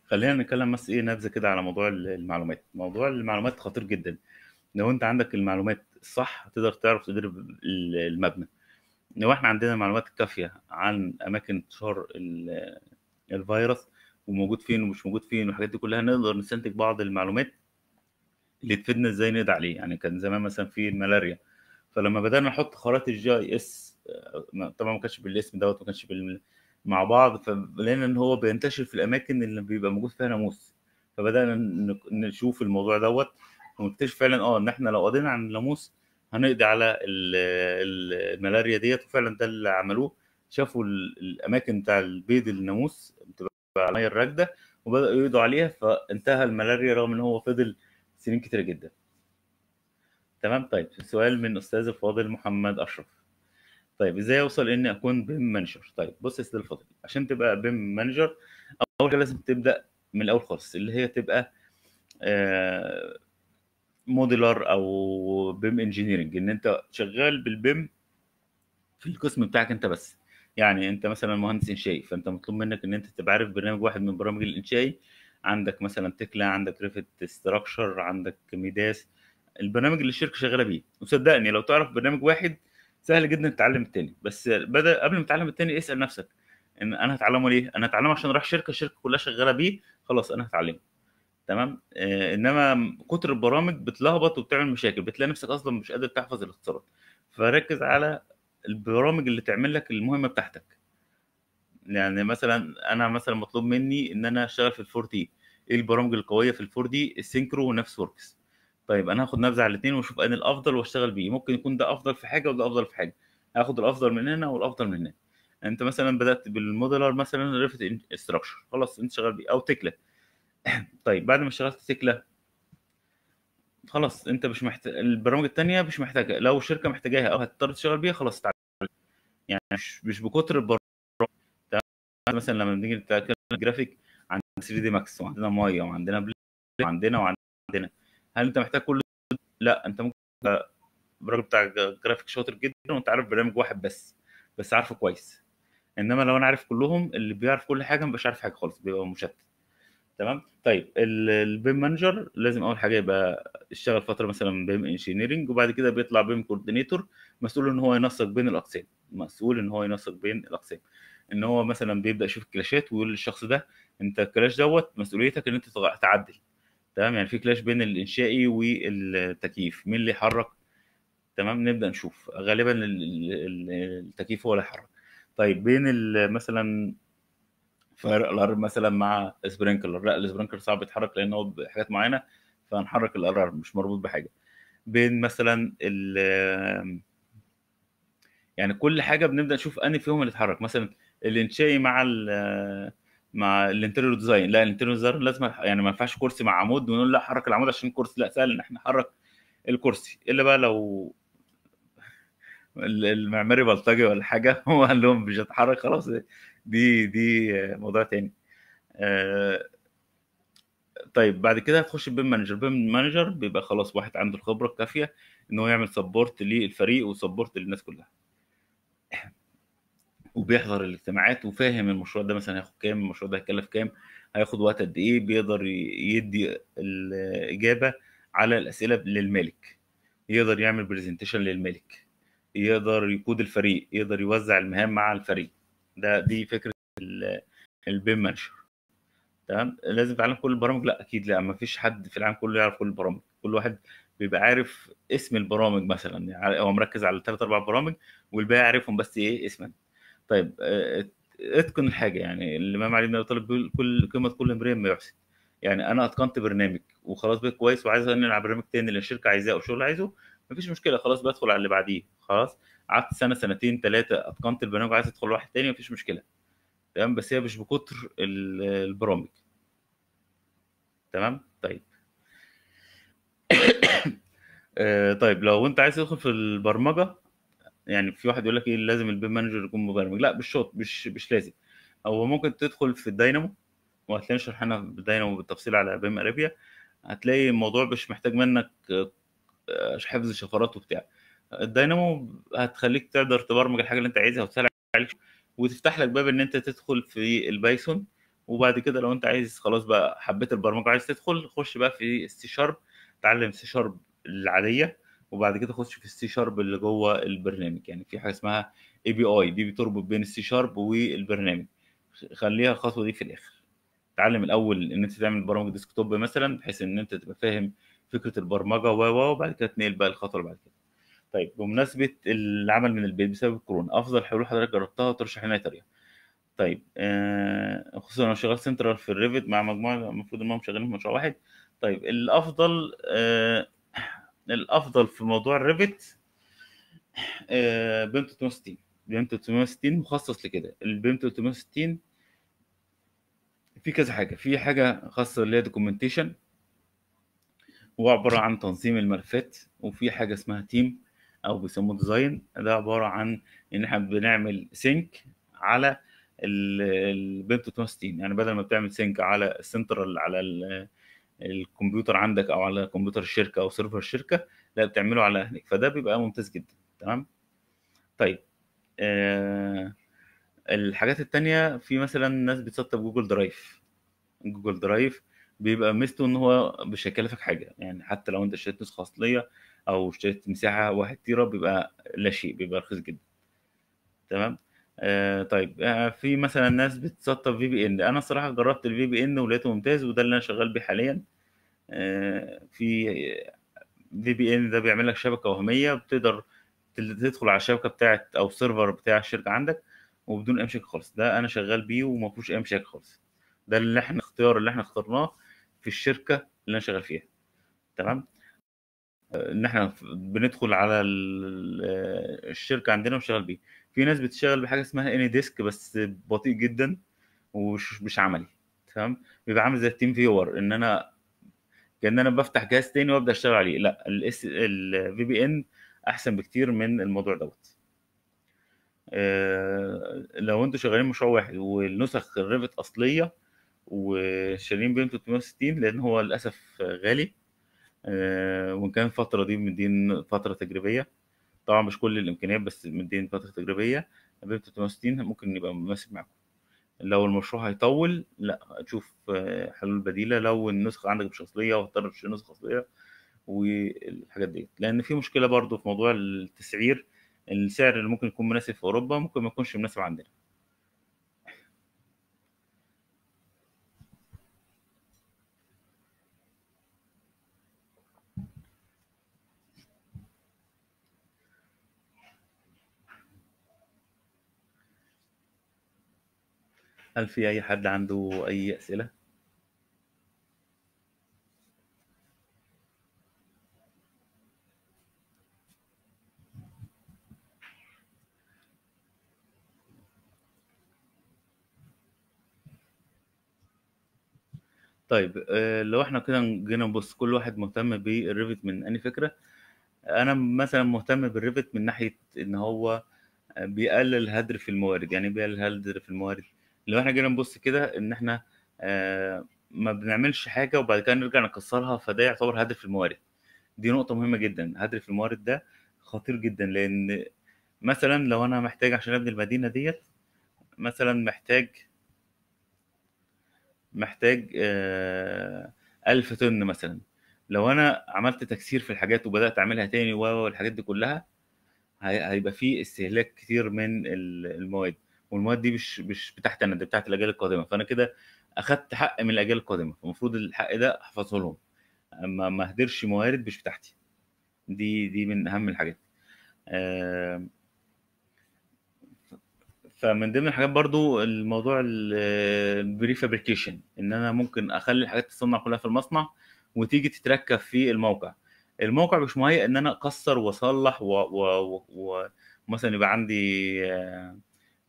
[SPEAKER 1] خلينا نتكلم بس إيه نبذة كده على موضوع المعلومات. موضوع المعلومات خطير جدا. لو انت عندك المعلومات الصح تقدر تعرف تدير المبنى. لو إحنا عندنا معلومات كافية عن أماكن انتشار ال- الفيروس وموجود فين ومش موجود فين والحاجات دي كلها نقدر نستنتج بعض المعلومات اللي تفيدنا إزاي نقضي عليه. يعني كان زمان مثلا في الملاريا. فلما بدأنا نحط خرائط ال GIS طبعا ما كانش بالاسم دوت ما كانش بال... مع بعض فلقينا إن هو بينتشر في الأماكن اللي بيبقى موجود فيها ناموس. فبدأنا ن- نشوف الموضوع دوت ونكتشف فعلا آه إن إحنا لو قضينا عن الناموس هنقضي على ال- ال- الملاريا ديت وفعلا ده اللي عملوه. شافوا ال- الأماكن بتاع البيض الناموس بتبقى على الميه الراكده وبدأوا يقضوا عليها فانتهى الملاريا رغم إن هو فضل سنين كتيرة جدا. تمام؟ طيب سؤال من أستاذ الفاضل محمد أشرف. طيب إزاي أوصل إني أكون BIM manager؟ طيب بص يا أستاذ الفاضل عشان تبقى BIM manager أول حاجة لازم تبدأ من الأول خالص اللي هي تبقى modeler أو BIM engineering إن أنت شغال بال BIM في القسم بتاعك أنت بس. يعني أنت مثلا مهندس إنشائي فأنت مطلوب منك إن أنت تبقى عارف برنامج واحد من برامج الإنشائي. عندك مثلا Tekla عندك Revit Structure عندك Midas البرنامج اللي الشركة شغالة بيه. وصدقني لو تعرف برنامج واحد سهل جدا تتعلم التاني. بس بدا قبل ما تتعلم التاني اسأل نفسك إن أنا هتعلمه ليه؟ أنا هتعلمه عشان رايح شركة الشركة كلها شغالة بيه خلاص أنا هتعلمه. تمام؟ آه إنما كتر البرامج بتلخبط وبتعمل مشاكل. بتلاقي نفسك أصلا مش قادر تحفظ الاختصارات. فركز على البرامج اللي تعمل لك المهمة بتاعتك. يعني مثلا أنا مثلا مطلوب مني إن أنا أشتغل في ال 4D إيه البرامج القوية في ال 4D ال Synchro و Navisworks. طيب أنا هاخد نبذه على الاثنين وأشوف أنا الأفضل وأشتغل بيه ممكن يكون ده أفضل في حاجة وده أفضل في حاجة. هاخد الأفضل من هنا والأفضل من هنا. أنت مثلا بدأت بال modeler مثلا Revit Structure خلاص أنت شغال بيه أو Tekla. [clears throat] طيب بعد ما اشتغلت Tekla خلاص أنت مش محتاج البرامج التانية مش محتاجها. لو الشركة محتاجاها أو هتضطر تشتغل بيها خلاص تعال. يعني مش مش بكتر البرامج. مثلا لما بنيجي نتكلم جرافيك عندنا 3D Max وعندنا مايا وعندنا بلاي وعندنا وعندنا. هل انت محتاج كل لا انت ممكن الراجل بتاع جرافيك شاطر جدا وانت عارف برنامج واحد بس بس عارفه كويس. انما لو أنا عارف كلهم اللي بيعرف كل حاجة مبقاش عارف حاجة خالص بيبقى مشتت. تمام؟ طيب ال BIM manager لازم أول حاجة يبقى اشتغل فترة مثلا BIM engineering وبعد كده بيطلع BIM coordinator مسؤول إن هو ينسق بين الأقسام. مسؤول إن هو ينسق بين الأقسام. إن هو مثلا بيبدأ يشوف ال clash ات ويقول للشخص ده أنت ال clash دوت مسؤوليتك إن أنت تعدل. تمام؟ يعني في clash بين الإنشائي والتكييف. مين اللي يحرك؟ تمام؟ نبدأ نشوف. غالبا التكييف هو اللي يحرك طيب بين مثلا fire alarm مثلا مع sprinkler لا ال sprinkler صعب يتحرك لأن هو بحاجات معينة فهنحرك ال alarm مش مربوط بحاجة. بين مثلا ال يعني كل حاجة بنبدأ نشوف أنهي فيهم اللي اتحرك. مثلا الإنشائي مع مع ال interior design. لا ال interior design لازم يعني ما ينفعش كرسي مع عمود ونقول لا حرك العمود عشان الكرسي. لا سهل إن إحنا نحرك الكرسي. إلا بقى لو المعماري بلطجي ولا حاجة [laughs] هو قال لهم مش هتحرك خلاص. دي دي موضوع تاني. آه طيب بعد كده هتخش BIM manager. BIM manager بيبقى خلاص واحد عنده الخبرة الكافية إن هو يعمل support للفريق و support للناس كلها. وبيحضر الاجتماعات وفاهم المشروع ده مثلا هياخد كام المشروع ده هيكلف كام هياخد وقت قد إيه بيقدر يدي الإجابة على الأسئلة للمالك. يقدر يعمل presentation للمالك. يقدر يقود الفريق. يقدر يوزع المهام مع الفريق. ده دي فكرة ال BIM manager. تمام؟ لازم تتعلم كل البرامج؟ لا أكيد لا. ما فيش حد في العالم كله يعرف كل البرامج. كل واحد بيبقى عارف اسم البرامج مثلا. يعني هو مركز على ثلاث أربع برامج والباقي عارفهم بس إيه؟ اسما. طيب آه، اتقن الحاجة يعني الامام علي بن ابي طالب بيقول كل قيمة كل امرئ ما يحسن. يعني أنا أتقنت برنامج وخلاص بقيت كويس وعايز على برنامج تاني اللي الشركة عايزاه أو الشغل عايزه مفيش مشكلة خلاص بدخل على اللي بعديه خلاص. قعدت سنة سنتين ثلاثة أتقنت البرنامج وعايز أدخل واحد تاني مفيش مشكلة. تمام؟ بس هي مش بكتر ال- البرامج. تمام؟ طيب. [coughs] آه طيب لو أنت عايز تدخل في البرمجة يعني في واحد يقول لك إيه لازم ال BIM manager يكون مبرمج. لا شرط مش مش لازم. هو ممكن تدخل في الداينامو وهتلاقي شرحنا بالداينامو بالتفصيل على BIM Arabia هتلاقي الموضوع مش محتاج منك آه، حفظ شفرات وبتاع. الداينامو هتخليك تقدر تبرمج الحاجة اللي انت عايزها وتسهل عليك وتفتح لك باب إن انت تدخل في ال Python. وبعد كده لو انت عايز خلاص بقى حبيت البرمجة عايز تدخل خش بقى في ال C Sharp تعلم C Sharp العادية. وبعد كده خش في ال C Sharp اللي جوه البرنامج. يعني في حاجة اسمها API دي بتربط بين ال C Sharp والبرنامج. خليها الخطوة دي في الآخر. تعلم الأول إن أنت تعمل برامج desktop مثلا بحيث إن أنت تبقى فاهم فكرة البرمجة و وبعد كده تنقل بقى الخطوة اللي بعد كده. طيب بمناسبة العمل من البيت بسبب الكورونا أفضل حلول حضرتك جربتها وترشح لنا طريقة؟ طيب آه خصوصا أنا شغال سنترال في ال Revit مع مجموعة المفروض إنهم شغالين في مشروع واحد. طيب الأفضل آه الأفضل في موضوع ال Revit BIM 360 BIM 360 مخصص لكده. ال BIM 360 في كذا حاجة. في حاجة خاصة اللي هي documentation هو عبارة عن تنظيم الملفات وفي حاجة اسمها team أو بيسموه design ده عبارة عن إن إحنا بنعمل sync على ال BIM 360 يعني بدل ما بتعمل sync على السنترال على ال- الكمبيوتر عندك أو على كمبيوتر الشركة أو server الشركة لا بتعمله على هناك. فده بيبقى ممتاز جدا تمام؟ طيب آه الحاجات التانية في مثلا ناس بتسطب Google Drive. Google Drive بيبقى ميزته إن هو مش هيكلفك حاجة. يعني حتى لو أنت اشتريت نسخة أصلية أو اشتريت مساحة واحد tera بيبقى لا شيء بيبقى رخيص جدا تمام؟ آه طيب. آه في مثلا ناس بتسطب VPN أنا الصراحه جربت ال VPN ولقيته ممتاز وده اللي أنا شغال بيه حاليا. آه في VPN ده بيعمل لك شبكة وهمية بتقدر تدخل على الشبكة بتاعت أو ال server بتاع الشركة عندك وبدون أي مشاكل خالص. ده أنا شغال بيه وما فيهوش أي مشاكل خالص. ده اللي إحنا اختيار اللي إحنا اخترناه في الشركة اللي أنا شغال فيها. تمام؟ آه، إن إحنا بندخل على آه، الشركة عندنا ونشتغل بيه. في ناس بتشتغل بحاجة اسمها AnyDesk بس بطيء جدا ومش مش عملي تمام؟ بيبقى عامل زي ال TeamViewer إن أنا كأن أنا بفتح جهاز تاني وأبدأ أشتغل عليه. لأ ال VPN أحسن بكتير من الموضوع دوت. آه، لو أنتوا شغالين مشروع واحد والنسخ ال Revit أصلية وشارين BIM 360 لأن هو للأسف غالي آه، وإن كان الفترة دي مدين فترة تجريبية طبعا مش كل الإمكانيات بس مدين فترة تجريبية بيم 360 ممكن يبقى مناسب معاكم. لو المشروع هيطول لا تشوف آه، حلول بديلة. لو النسخة عندك مش أصلية وهتضطر تشتري نسخة أصلية والحاجات دي لأن في مشكلة برضو في موضوع التسعير السعر اللي ممكن يكون مناسب في أوروبا ممكن ما يكونش مناسب عندنا. هل في أي حد عنده أي أسئلة؟ طيب آه، لو إحنا كده جينا نبص كل واحد مهتم بال Revit من أنهي فكرة؟ أنا مثلا مهتم بال Revit من ناحية إن هو بيقلل هدر في الموارد. يعني بيقلل هدر في الموارد لو إحنا جينا نبص كده ان إحنا آه، ما بنعملش حاجة وبعد كده نرجع نكسرها فده يعتبر هدر في الموارد. دي نقطة مهمة جدا. هدر في الموارد ده خطير جدا لأن مثلا لو أنا محتاج عشان أبني المدينة ديت مثلا محتاج محتاج آه، ألف طن مثلا. لو أنا عملت تكسير في الحاجات وبدأت أعملها تاني والحاجات دي كلها هي- هيبقى فيه استهلاك كتير من ال- المواد والمواد دي مش مش بتاعتي أنا دي بتاعت الأجيال القادمة. فأنا كده أخدت حق من الأجيال القادمة. فالمفروض الحق ده أحفظه لهم أما ما أهدرش موارد مش بتاعتي. دي دي من أهم الحاجات. آه، فمن ضمن الحاجات برضو الموضوع ال prefabrication إن أنا ممكن أخلي الحاجات تصنع كلها في المصنع وتيجي تتركب في الموقع. الموقع مش مهيأ إن أنا أكسر وأصلح ومثلا يبقى عندي آه،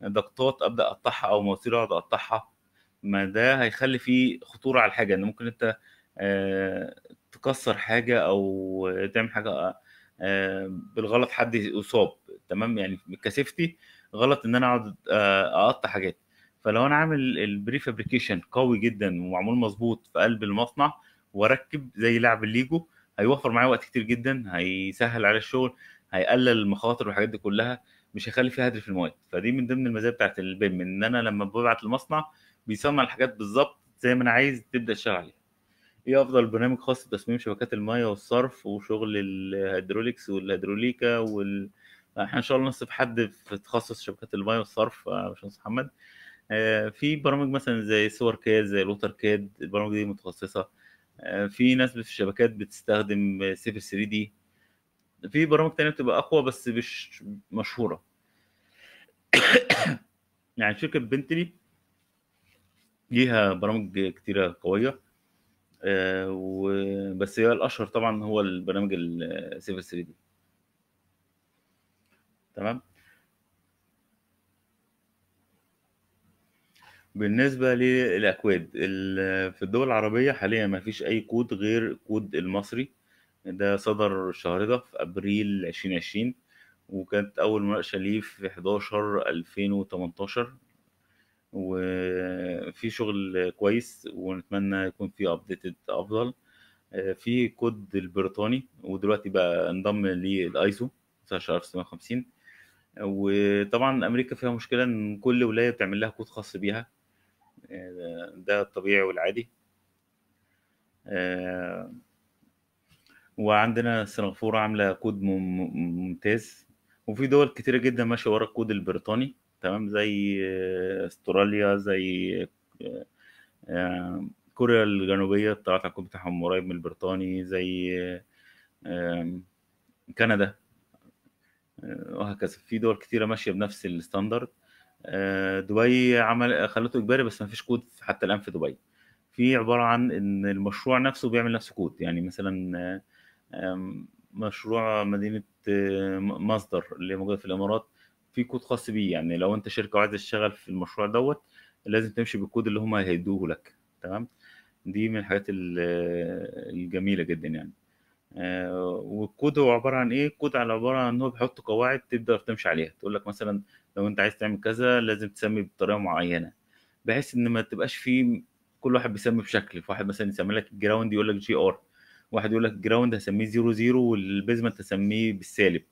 [SPEAKER 1] دكتات أبدأ أقطعها أو مواسير اقعد أقطعها. ما ده هيخلي فيه خطورة على الحاجة إن ممكن أنت آه، تكسر حاجة أو تعمل حاجة آه، بالغلط حد يصاب. تمام؟ يعني ك safety غلط إن أنا أقعد آه، أقطع حاجات. فلو أنا عامل ال prefabrication قوي جدا ومعمول مظبوط في قلب المصنع وأركب زي لعب الليجو هيوفر معايا وقت كتير جدا هيسهل على الشغل هيقلل المخاطر والحاجات دي كلها. مش هيخلي فيها هدر في المواد فدي من ضمن المزايا بتاعت ال BIM إن أنا لما ببعت المصنع بيصنع الحاجات بالظبط زي ما أنا عايز تبدأ تشتغل عليها. إيه أفضل برنامج خاص بتصميم شبكات المياه والصرف وشغل ال hydraulics والهيدروليكا وال إحنا إن شاء الله نستضيف حد في تخصص شبكات المياه والصرف باشمهندس محمد آه، في برامج مثلا زي SewerCAD زي ال WaterCAD البرامج دي متخصصة. آه، في ناس في الشبكات بتستخدم Civil 3D في برامج تانية بتبقى أقوى بس مش مشهورة. [coughs] يعني شركة بنتلي ليها برامج كتيرة قوية. آه، وبس هي الأشهر طبعا هو البرنامج ال Civil 3D. تمام؟ بالنسبة للأكواد في الدول العربية حاليا ما فيش أي كود غير الكود المصري. ده صدر الشهر ده في أبريل 2020 وكانت أول مناقشة ليه في 11 2018 وفي شغل كويس ونتمنى يكون في updated أفضل. آه، في كود البريطاني ودلوقتي بقى انضم للايسو 19650 وطبعا أمريكا فيها مشكلة إن كل ولاية بتعمل لها كود خاص بيها. آه، ده الطبيعي والعادي. آه، وعندنا سنغافورة عاملة كود مم- ممتاز. وفي دول كتيرة جدا ماشية ورا الكود البريطاني تمام؟ زي آه، استراليا زي آه، آه، كوريا الجنوبية طلعت على الكود بتاعهم قريب من البريطاني زي كندا وهكذا. في دول كتيرة ماشية بنفس ال standard. دبي عمل خلته إجباري بس ما فيش كود حتى الآن في دبي. في عبارة عن إن المشروع نفسه بيعمل نفسه كود يعني مثلا مشروع مدينة آه، م- مصدر اللي موجودة في الإمارات في كود خاص بيه. يعني لو أنت شركة وعايز تشتغل في المشروع دوت لازم تمشي بالكود اللي هم هيدوه لك. تمام؟ دي من الحاجات ال- الجميلة جدا يعني. آه، والكود هو عبارة عن إيه؟ كود على عبارة عن إن هو بيحط قواعد تقدر تمشي عليها. تقول لك مثلا لو أنت عايز تعمل كذا لازم تسمي بطريقة معينة. بحيث إن ما تبقاش فيه كل واحد بيسمي بشكل. في واحد مثلا يسمي لك ال ground يقول لك GR واحد يقول لك ال ground هسميه zero zero وال basement هسميه بالسالب.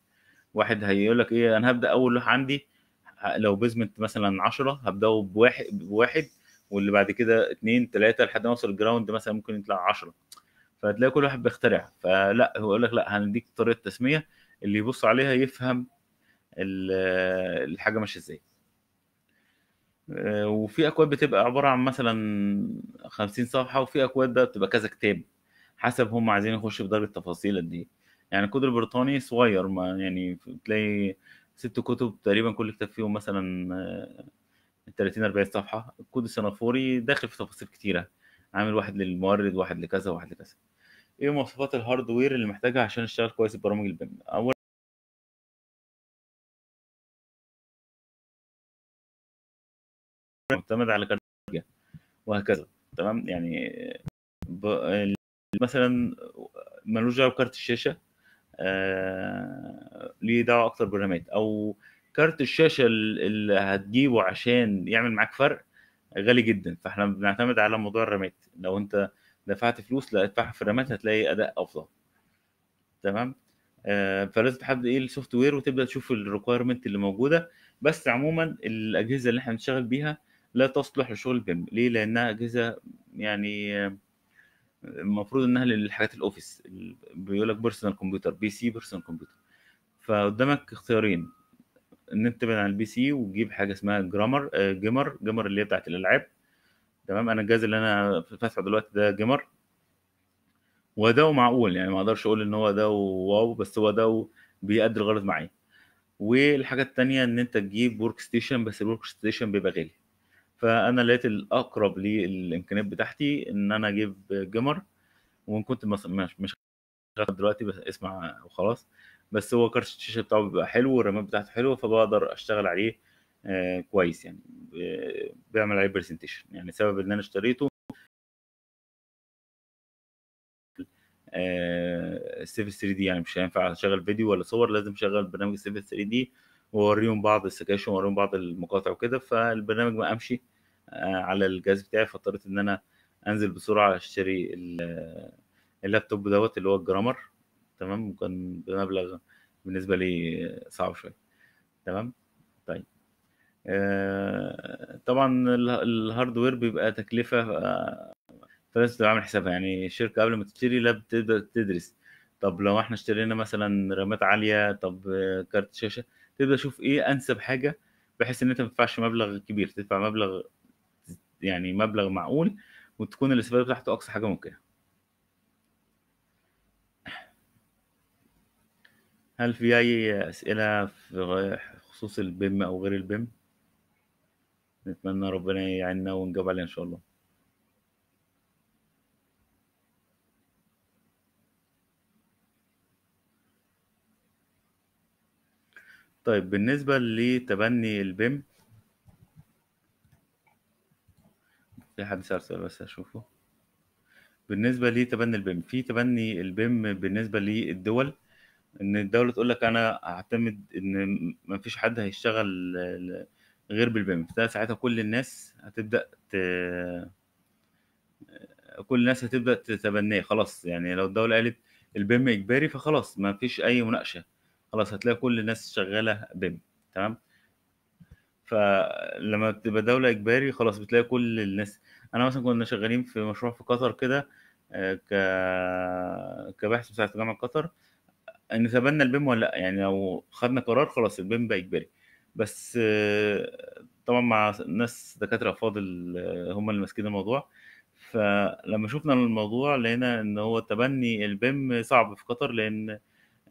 [SPEAKER 1] واحد هيقول لك إيه أنا هبدأ أول لوحه عندي لو basement مثلا 10 هبدأه بواحد بواحد واللي بعد كده اتنين تلاتة لحد ما أوصل ال ground مثلا ممكن يطلع 10 فتلاقي كل واحد بيخترع. فلا هو يقول لك لا هنديك طريقة تسمية اللي يبص عليها يفهم ال- الحاجة ماشية إزاي. آه، وفي أكواد بتبقى عبارة عن مثلا 50 صفحة وفي أكواد بقى بتبقى كذا كتاب. حسب هم عايزين يخشوا في درجة تفاصيل قد إيه. يعني الكود البريطاني صغير ما يعني تلاقي ست كتب تقريبا كل كتاب فيهم مثلا آه، 30 40 صفحة. الكود السنغافوري داخل في تفاصيل كتيرة. عامل واحد للمورد واحد لكذا واحد لكذا. إيه مواصفات ال hardware اللي محتاجها عشان اشتغل كويس ببرامج ال BIM اول معتمد على كارت وهكذا. تمام؟ يعني ب... مثلا ملوش دعوة بكارت الشاشة آه... ليه دعوة أكتر بالرامات. أو كارت الشاشة ال- اللي هتجيبه عشان يعمل معاك فرق غالي جدا. فإحنا بنعتمد على موضوع الرامات. لو أنت دفعت فلوس لا ادفعها في الرامات هتلاقي أداء أفضل. تمام؟ آه، فلازم تحدد إيه ال software وتبدأ تشوف ال requirement اللي موجودة. بس عموما الأجهزة اللي إحنا بنشتغل بيها لا تصلح لشغل BIM ليه؟ لأنها أجهزة يعني المفروض إنها للحاجات ال office ال- بيقول لك personal computer PC personal computer فقدامك اختيارين إن أنت تبعد عن ال PC وتجيب حاجة اسمها gamer gamer gamer اللي هي بتاعت الألعاب. تمام؟ أنا الجهاز اللي أنا فاتحه دلوقتي ده gamer وأداؤه معقول يعني ما أقدرش أقول إن هو أداؤه wow بس هو أداؤه بيأدي الغرض معايا. والحاجة التانية إن أنت تجيب work station بس ال work station بيبقى غالي. فأنا لقيت الأقرب للإمكانيات بتاعتي إن أنا أجيب gamer وإن كنت مش مش دلوقتي بس اسمع وخلاص. بس هو كارت الشاشة بتاعه بيبقى حلو والرامات بتاعته حلوة فبقدر أشتغل عليه آه كويس يعني. بيعمل عليه presentation يعني. سبب إن أنا اشتريته ال Civil 3D يعني. مش هينفع أشغل فيديو ولا صور لازم أشغل برنامج ال Civil 3D وأوريهم بعض السكاشن وأوريهم بعض المقاطع وكده فالبرنامج ما أمشي آه على الجهاز بتاعي فاضطريت إن أنا أنزل بسرعة أشتري ال- اللابتوب دوت اللي هو ال gamer تمام؟ وكان بمبلغ بالنسبة لي صعب شوية تمام؟ طيب آه طبعا ال- ال hardware بيبقى تكلفة آه، فلازم تبقى عامل حسابها يعني الشركة قبل ما تشتري لا بتبدأ تدرس طب لو إحنا اشترينا مثلا رامات عالية طب آه، كارت شاشة تبدأ تشوف إيه أنسب حاجة بحيث إن أنت ما تدفعش مبلغ كبير تدفع مبلغ يعني مبلغ معقول وتكون الاستفادة بتاعته أقصى حاجة ممكنة هل في أي أسئلة في خصوص ال BIM أو غير ال BIM؟ نتمنى ربنا يعيننا ونجاوب عليها إن شاء الله طيب بالنسبة لتبني ال BIM في حد سأل سؤال بس أشوفه. بالنسبة لتبني ال BIM في تبني ال BIM بالنسبة للدول؟ إن الدولة تقول لك أنا هعتمد إن مفيش حد هيشتغل غير بال BIM. ده ساعتها كل الناس هتبدأ ت... كل الناس هتبدأ تتبناه خلاص. يعني لو الدولة قالت ال BIM إجباري فخلاص ما فيش أي مناقشة. خلاص هتلاقي كل الناس شغالة BIM تمام؟ فلما تبقى دولة إجباري خلاص بتلاقي كل الناس. أنا مثلا كنا شغالين في مشروع في قطر كده آه، ك كباحث مساعد في جامعة قطر. إن تبنى البيم ولا لأ؟ يعني لو خدنا قرار خلاص ال BIM بقى إجباري. بس آه، طبعا مع ناس دكاترة افاضل آه، هم اللي ماسكين الموضوع. فلما شفنا الموضوع لقينا إن هو تبني ال BIM صعب في قطر لأن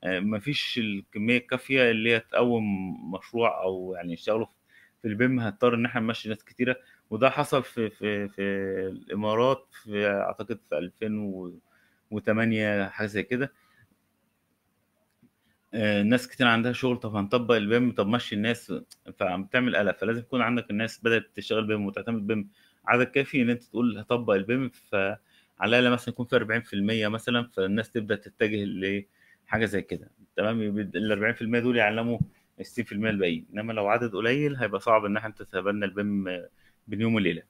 [SPEAKER 1] آه، مفيش الكمية الكافية اللي هي تقوم مشروع أو يعني يشتغلوا في ال BIM هضطر إن إحنا نمشي ناس كتيرة. وده حصل في في في الإمارات في أعتقد في 2008 حاجة زي كده. آه، ناس كتير عندها شغل طب هنطبق ال BIM طب مشي الناس فبتعمل قلق. فلازم يكون عندك الناس بدأت تشتغل BIM وتعتمد BIM عدد كافي إن أنت تقول هطبق البيم فعلى الأقل مثلا يكون في 40% مثلا فالناس تبدأ تتجه لحاجة زي كده. تمام؟ ال 40% دول يعلموا ال 60% الباقيين. إنما لو عدد قليل هيبقى صعب إن إحنا تتبنى ال BIM بين يوم وليلة.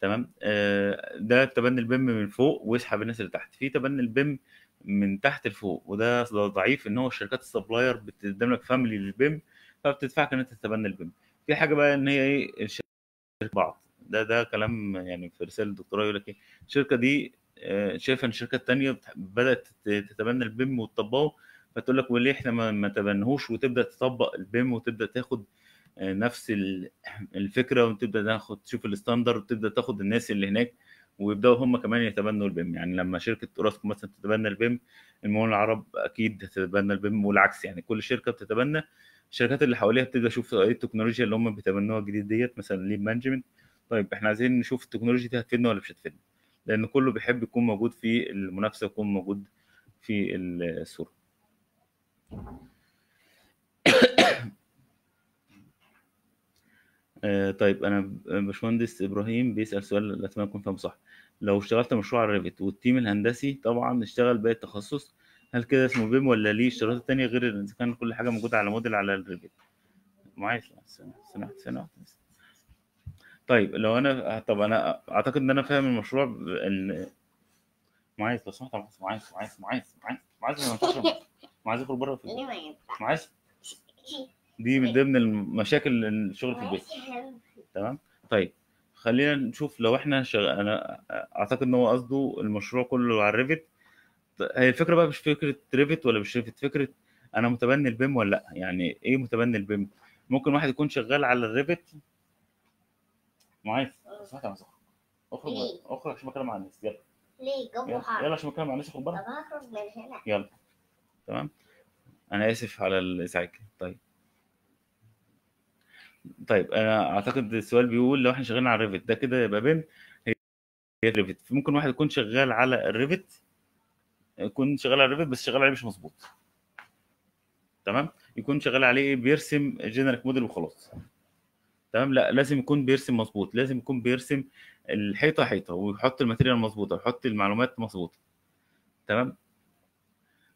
[SPEAKER 1] تمام؟ آه، ده تبني ال BIM من فوق ويسحب الناس اللي تحت. في تبني ال BIM من تحت لفوق وده ضعيف إن هو الشركات ال supplier بتقدم لك family لل BIM فبتدفعك إن أنت تتبنى ال BIM. في حاجة بقى إن هي إيه؟ الشركات بعض. ده ده كلام يعني في رسالة الدكتوراه يقول لك إيه؟ الشركة دي شايفة إن الشركة التانية بت- بدأت تت- تتبنى ال BIM وتطبقه فتقول لك وليه إحنا ما تبنهوش وتبدأ تطبق ال BIM وتبدأ تاخد آه، نفس ال- الفكرة وتبدأ تاخد تشوف ال standard وتبدأ تاخد الناس اللي هناك ويبدأوا هم كمان يتبنوا ال BIM. يعني لما شركة اوراسكوم مثلا تتبنى ال BIM المقاولون العرب أكيد هتتبنى ال BIM والعكس. يعني كل شركة بتتبنى الشركات اللي حواليها بتبدأ تشوف إيه التكنولوجيا اللي هم بيتبنوها الجديد ديت مثلا lean management طيب إحنا عايزين نشوف التكنولوجيا دي هتفيدنا ولا مش هتفيدنا؟ لأن كله بيحب يكون موجود في المنافسة يكون موجود في الصورة. [coughs] آه، طيب أنا باشمهندس إبراهيم بيسأل سؤال اتمنى اكون فاهمه صح. لو اشتغلت مشروع على Revit وال team الهندسي طبعا اشتغل باقي التخصص هل كده اسمه BIM ولا ليه اشتراطات تانية غير إذا كان كل حاجة موجودة على موديل على ال Revit معايا؟ سنة سنة واحدة بس. طيب لو أنا طب أنا أعتقد إن أنا فاهم المشروع ب- ال- معايا لو سمحت معايا معايا معايا ما ينفعش معايا اخرج بره في
[SPEAKER 2] ليه ما؟
[SPEAKER 1] معايا [laughs] دي من ضمن المشاكل الشغل في البيت. تمام؟ طيب خلينا نشوف لو إحنا شغ... أنا أعتقد إن هو قصده المشروع كله على ال Revit هي الفكرة بقى مش فكرة Revit ولا مش Revit فكرة أنا متبني ال BIM ولا لأ؟ يعني إيه متبني ال BIM؟ ممكن واحد يكون شغال على ال Revit معايا. سمعت يا مصطفى اخرج بقى. اخرج عشان بكلم مع الناس. يلا.
[SPEAKER 2] ليه؟ جو
[SPEAKER 1] يلا. عشان مكان معلش خد
[SPEAKER 2] طب
[SPEAKER 1] بالك.
[SPEAKER 2] هخرج من هنا.
[SPEAKER 1] يلا. تمام؟ أنا اسف على الازعاج. طيب. طيب أنا اعتقد السؤال بيقول لو إحنا شغالين على ال Revit ده كده يبقى BIM هي ال Revit ممكن واحد يكون شغال على ال Revit يكون شغال على ال Revit بس شغال عليه مش مظبوط. تمام؟ يكون شغال عليه؟ بيرسم generic model وخلاص. تمام؟ لا لازم يكون بيرسم مظبوط لازم يكون بيرسم الحيطة حيطة ويحط ال material مظبوطة ويحط المعلومات مظبوطة تمام؟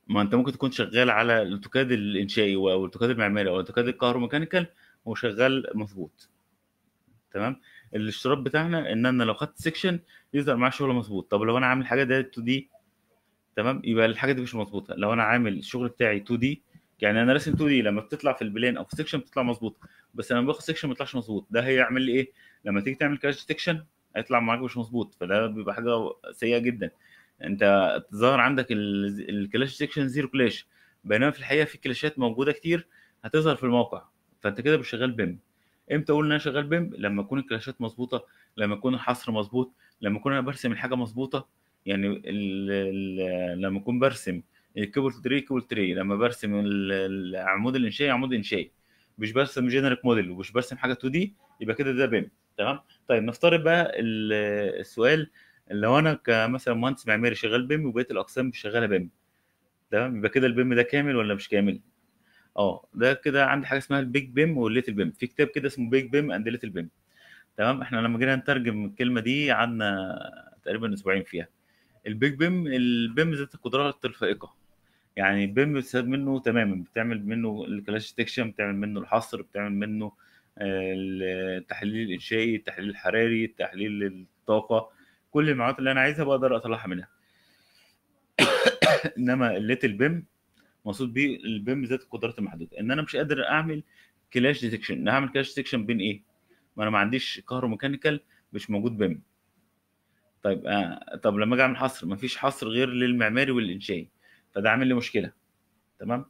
[SPEAKER 1] ما انت ممكن تكون شغال على ال AutoCAD الإنشائي أو ال AutoCAD المعماري أو ال AutoCAD الكهروميكانيكال وشغال مظبوط تمام؟ الاشتراط بتاعنا إن أنا لو خدت section يظهر معايا شغل مظبوط. طب لو أنا عامل حاجة ده 2D تمام؟ يبقى الحاجة دي مش مظبوطة. لو أنا عامل الشغل بتاعي 2D يعني أنا راسم 2D لما بتطلع في ال plan أو في ال section بتطلع مظبوطة. بس لما باخد section ما بيطلعش مظبوط. ده هيعمل لي إيه؟ لما تيجي تعمل clash detection هيطلع معاك مش مظبوط. فده بيبقى حاجة سيئة جدا. أنت ظهر عندك ال- ال clash detection zero clash بينما في الحقيقة في كلاشات موجودة كتير هتظهر في الموقع. فأنت كده مش شغال BIM إمتى أقول إن أنا شغال BIM لما تكون الكلاشات مظبوطة لما يكون الحصر مظبوط لما اكون أنا برسم الحاجة مظبوطة. يعني ال ال لما اكون برسم ال cable tray cable tray لما برسم ال- العمود الإنشائي عمود إنشائي. مش برسم generic model ومش برسم حاجة 2D يبقى كده ده BIM. تمام؟ طيب نفترض بقى ال- السؤال لو أنا كمثلا مهندس معماري شغال BIM وبقية الأقسام مش شغالة BIM تمام؟ يبقى كده ال BIM ده كامل ولا مش كامل؟ آه ده كده عندي حاجة اسمها ال big BIM وال little BIM. في كتاب كده اسمه big BIM and little BIM. تمام؟ إحنا لما جينا نترجم الكلمة دي قعدنا تقريبا أسبوعين فيها. ال big BIM ال BIM ذات القدرات الفائقه يعني ال BIM بتستفاد منه تماما بتعمل منه ال clash detection بتعمل منه الحصر بتعمل منه آه، التحليل الإنشائي التحليل الحراري تحليل الطاقة كل المعلومات اللي أنا عايزها بقدر أطلعها منها. [coughs] إنما ال little BIM مقصود بيه ال BIM ذات القدرات المحدودة. إن أنا مش قادر أعمل clash detection. هعمل clash detection بين إيه؟ ما أنا ما عنديش كهروميكانيكال مش موجود BIM طيب آه طب لما أجي أعمل حصر ما فيش حصر غير للمعماري والإنشائي. فده عامل لي مشكلة. تمام؟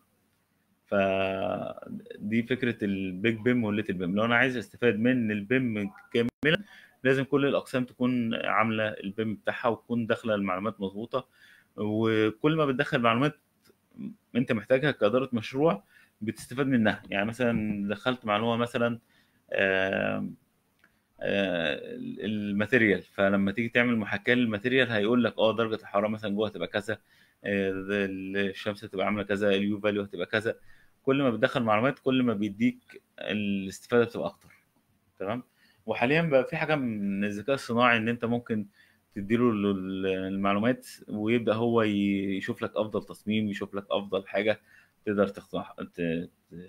[SPEAKER 1] فدي فكرة ال big BIM وال little BIM. لو أنا عايز أستفاد من ال BIM كاملا لازم كل الأقسام تكون عاملة ال BIM بتاعها وتكون داخلة المعلومات مظبوطة. وكل ما بتدخل معلومات أنت محتاجها كإدارة مشروع بتستفاد منها. يعني مثلا دخلت معلومة مثلا ال material. فلما تيجي تعمل محاكاة لل material هيقول لك آه درجة الحرارة مثلا جوه هتبقى كذا. الشمس هتبقى عاملة كذا ال U value هتبقى كذا. كل ما بتدخل معلومات كل ما بيديك الاستفادة بتبقى أكتر. تمام؟ وحاليا بقى في حاجة من الذكاء الصناعي إن أنت ممكن تديله ال- المعلومات ويبدأ هو يشوف لك أفضل تصميم يشوف لك أفضل حاجة تقدر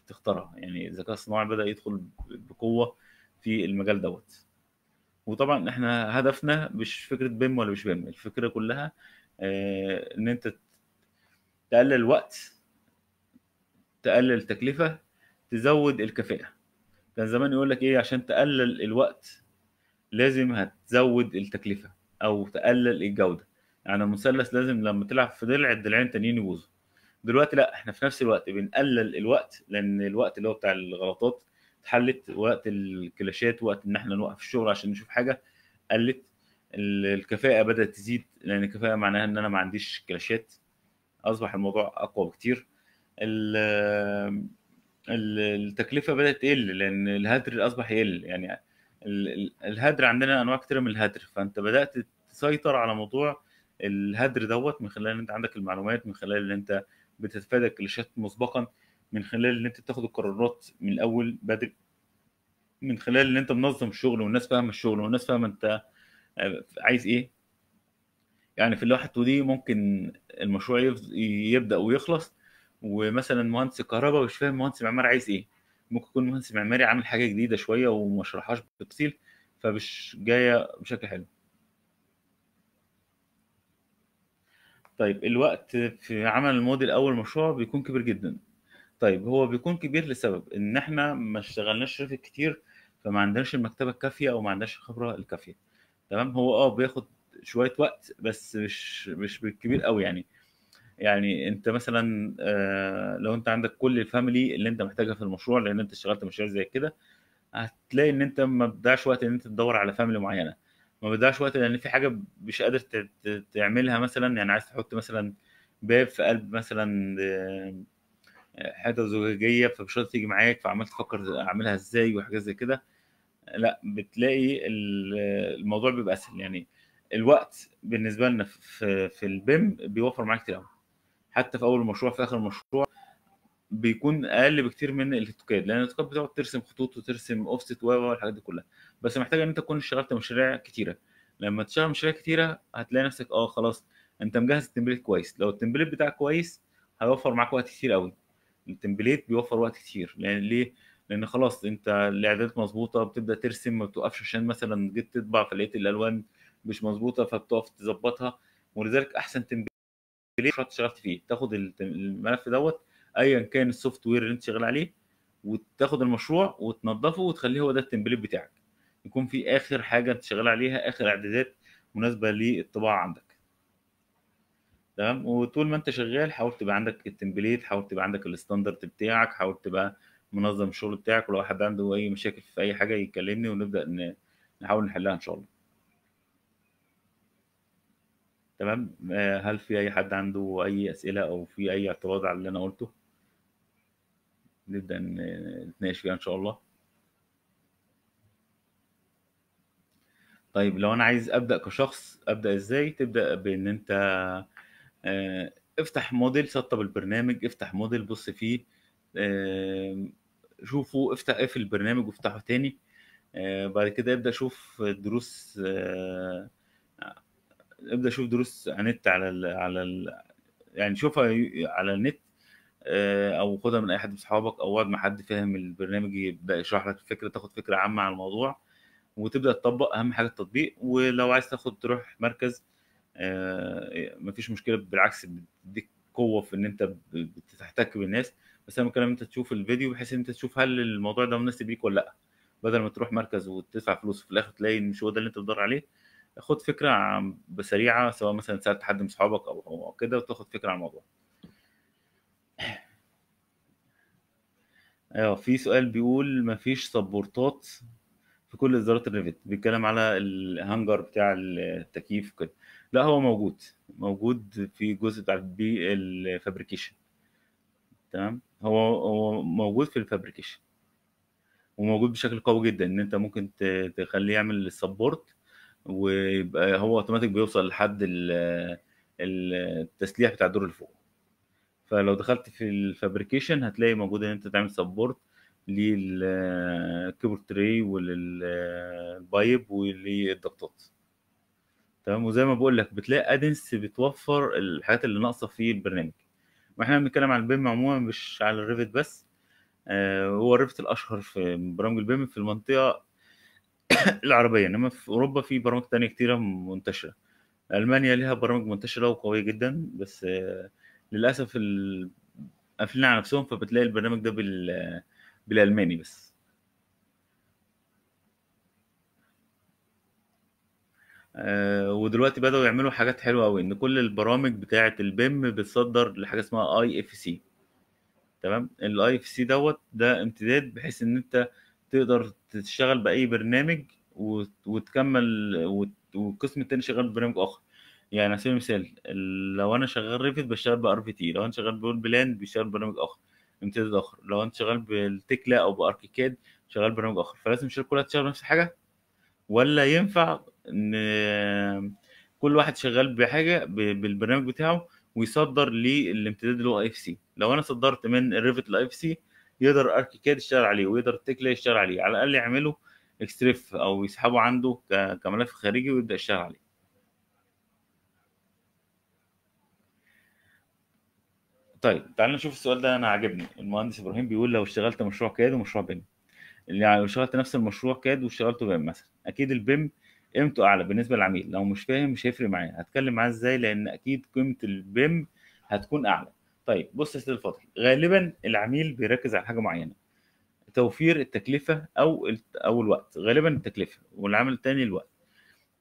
[SPEAKER 1] تختارها. يعني الذكاء الصناعي بدأ يدخل بقوة في المجال دوت. وطبعا إحنا هدفنا مش فكرة بيم ولا مش بيم الفكرة كلها آه، إن أنت تقلل الوقت تقلل التكلفه تزود الكفاءة. كان زمان يقول لك إيه عشان تقلل الوقت لازم هتزود التكلفة أو تقلل الجودة. يعني المثلث لازم لما تلعب في ضلع الضلعين تانيين يبوظوا. دلوقتي لأ إحنا في نفس الوقت بنقلل الوقت لأن الوقت اللي هو بتاع الغلطات اتحلت وقت الكلاشات وقت إن إحنا نوقف الشغل عشان نشوف حاجة قلت ال- الكفاءة بدأت تزيد لأن الكفاءة معناها إن أنا ما عنديش كلاشات. أصبح الموضوع أقوى بكتير. ال- ال- التكلفة بدأت تقل لأن الهدر أصبح يقل. يعني ال- ال- الهدر عندنا أنواع كتيرة من الهدر. فأنت بدأت تسيطر على موضوع الهدر دوت من خلال إن أنت عندك المعلومات من خلال إن أنت بتتفادى الكلاشات مسبقا من خلال إن أنت تاخد القرارات من الأول بدري من خلال إن أنت منظم الشغل والناس فاهمة الشغل والناس فاهمة أنت آه، عايز إيه. يعني في اللوحه 2 دي ممكن المشروع يبدأ ويخلص ومثلا مهندس الكهرباء مش فاهم مهندس المعماري عايز إيه. ممكن يكون مهندس معماري عامل حاجة جديدة شوية وما شرحهاش بالتفصيل فمش جاية بشكل حلو. طيب الوقت في عمل الموديل أول مشروع بيكون كبير جدا. طيب هو بيكون كبير لسبب إن إحنا ما اشتغلناش Revit كتير فما عندناش المكتبة الكافية أو ما عندناش الخبرة الكافية. تمام؟ هو آه بياخد شوية وقت بس مش مش بالكبير قوي يعني. يعني انت مثلا آه، لو انت عندك كل ال family اللي انت محتاجها في المشروع لأن انت اشتغلت مشاريع زي كده هتلاقي إن انت ما بتضيعش وقت إن انت تدور على family معينة. ما بتضيعش وقت لأن في حاجة مش قادر تعملها مثلا يعني عايز تحط مثلا باب في قلب مثلا آه، حتة زجاجية فمش راضي تيجي معاك فعمال تفكر أعملها إزاي وحاجات زي كده. لا بتلاقي ال- الموضوع بيبقى أسهل يعني. الوقت بالنسبة لنا في في ال BIM بيوفر معاك كتير قوي حتى في أول المشروع في آخر المشروع بيكون أقل بكتير من ال AutoCAD لأن ال AutoCAD بتقعد ترسم خطوط وترسم اوفست و والحاجات دي كلها. بس محتاج إن أنت تكون اشتغلت مشاريع كتيرة. لما تشتغل مشاريع كتيرة هتلاقي نفسك آه خلاص أنت مجهز ال template كويس. لو ال template بتاعك كويس هيوفر معاك وقت كتير قوي ال template بيوفر وقت كتير. لأن ليه؟ لأن خلاص أنت الإعدادات مظبوطه بتبدأ ترسم ما بتوقفش عشان مثلا جيت تطبع فلقيت الألوان مش مظبوطة فبتقف تظبطها ولذلك أحسن template اشتغلت فيه تاخد الملف دوت ايا كان ال software اللي أنت شغال عليه وتاخد المشروع وتنضفه وتخليه هو ده ال template بتاعك. يكون في آخر حاجة أنت شغال عليها آخر إعدادات مناسبة للطباعة عندك. تمام؟ وطول ما أنت شغال حاول تبقى عندك ال template حاول تبقى عندك ال standard بتاعك حاول تبقى منظم الشغل بتاعك ولو حد عنده أي مشاكل في أي حاجة يكلمني ونبدأ نحاول نحلها إن شاء الله. تمام؟ آه، هل في أي حد عنده أي أسئلة أو في أي اعتراض على اللي أنا قلته؟ نبدأ نتناقش فيها إن شاء الله. طيب لو أنا عايز أبدأ كشخص أبدأ إزاي؟ تبدأ بإن أنت آه، افتح موديل سطب البرنامج افتح موديل بص فيه آه، شوفه افتح اقفل البرنامج وافتحه تاني. بعد كده ابدأ شوف دروس آه، أبدأ شوف دروس على النت على ال على ال يعني شوفها على النت آه، أو خدها من أي حد من اصحابك أو اقعد مع حد فاهم البرنامج يبدأ يشرح لك الفكرة تاخد فكرة عامة عن الموضوع وتبدأ تطبق أهم حاجة التطبيق ولو عايز تاخد تروح مركز آه، مفيش مشكلة بالعكس بتديك قوة في إن أنت بتحتك بالناس بس أنا بتكلم أنت تشوف الفيديو بحيث إن أنت تشوف هل الموضوع ده مناسب ليك ولا لأ بدل ما تروح مركز وتدفع فلوس وفي الآخر تلاقي مش هو ده اللي أنت بتدور عليه خد فكرة بسريعة سواء مثلا سألت حد من اصحابك أو أو كده وتاخد فكرة عن الموضوع. أيوه في سؤال بيقول مفيش support ات في كل اصدارات ال Revit بيتكلم على ال hanger بتاع التكييف وكده. لا هو موجود. موجود في جزء بتاع البي ال fabrication. تمام؟ هو هو موجود في ال fabrication. وموجود بشكل قوي جدا إن أنت ممكن تخليه يعمل ال support ويبقى هو اوتوماتيك بيوصل لحد ال- ال- التسليح بتاع الدور اللي فوق. فلو دخلت في ال fabrication هتلاقي موجود إن أنت تعمل سبورت للكيبورد تري وللبايب وللضغطات. تمام؟ وزي ما بقول لك بتلاقي add-ins بتوفر الحاجات اللي ناقصة في البرنامج. وإحنا بنتكلم عن ال BIM عموما مش على ال Revit بس آه، هو ال Revit الأشهر في برامج ال BIM في المنطقة [coughs] العربية إنما في أوروبا في برامج تانية كتيرة منتشرة. ألمانيا ليها برامج منتشرة وقوية جدا بس آه، للأسف قافلين على نفسهم فبتلاقي البرنامج ده بال بالألماني بس. آه، ودلوقتي بدأوا يعملوا حاجات حلوة أوي إن كل البرامج بتاعة ال BIM بتصدر لحاجة اسمها IFC تمام؟ ال IFC دوت ده امتداد بحيث إن أنت تقدر تشتغل بأي برنامج وت- وتكمل وت- والقسم التاني شغال ببرنامج آخر. يعني على سبيل المثال ال- لو أنا شغال Revit بشتغل ب RVT لو أنا شغال ب Allplan بيشتغل ببرنامج آخر امتداد آخر. لو أنت شغال بال Tekla أو ب ArchiCAD شغال برنامج آخر. فلازم الشركة كلها تشتغل نفس الحاجة؟ ولا ينفع إن كل واحد شغال بحاجة بالبرنامج بتاعه ويصدر للامتداد اللي هو IFC لو أنا صدرت من ال Revit ل IFC يقدر ArchiCAD يشتغل عليه ويقدر ال Tekla يشتغل عليه على الأقل يعمله xref أو يسحبه عنده كملف خارجي ويبدأ يشتغل عليه. طيب تعال نشوف السؤال ده أنا عاجبني. المهندس إبراهيم بيقول لو اشتغلت مشروع CAD ومشروع BIM. يعني لو اشتغلت نفس المشروع CAD واشتغلته BIM مثلا. أكيد ال BIM قيمته أعلى بالنسبة للعميل. لو مش فاهم مش هيفرق معاه هتكلم معاه إزاي؟ لأن أكيد قيمة البيم هتكون أعلى. طيب بص يا سيدي الفاضل. غالبا العميل بيركز على حاجة معينة. توفير التكلفة أو أو الوقت. غالبا التكلفة والعامل التاني الوقت.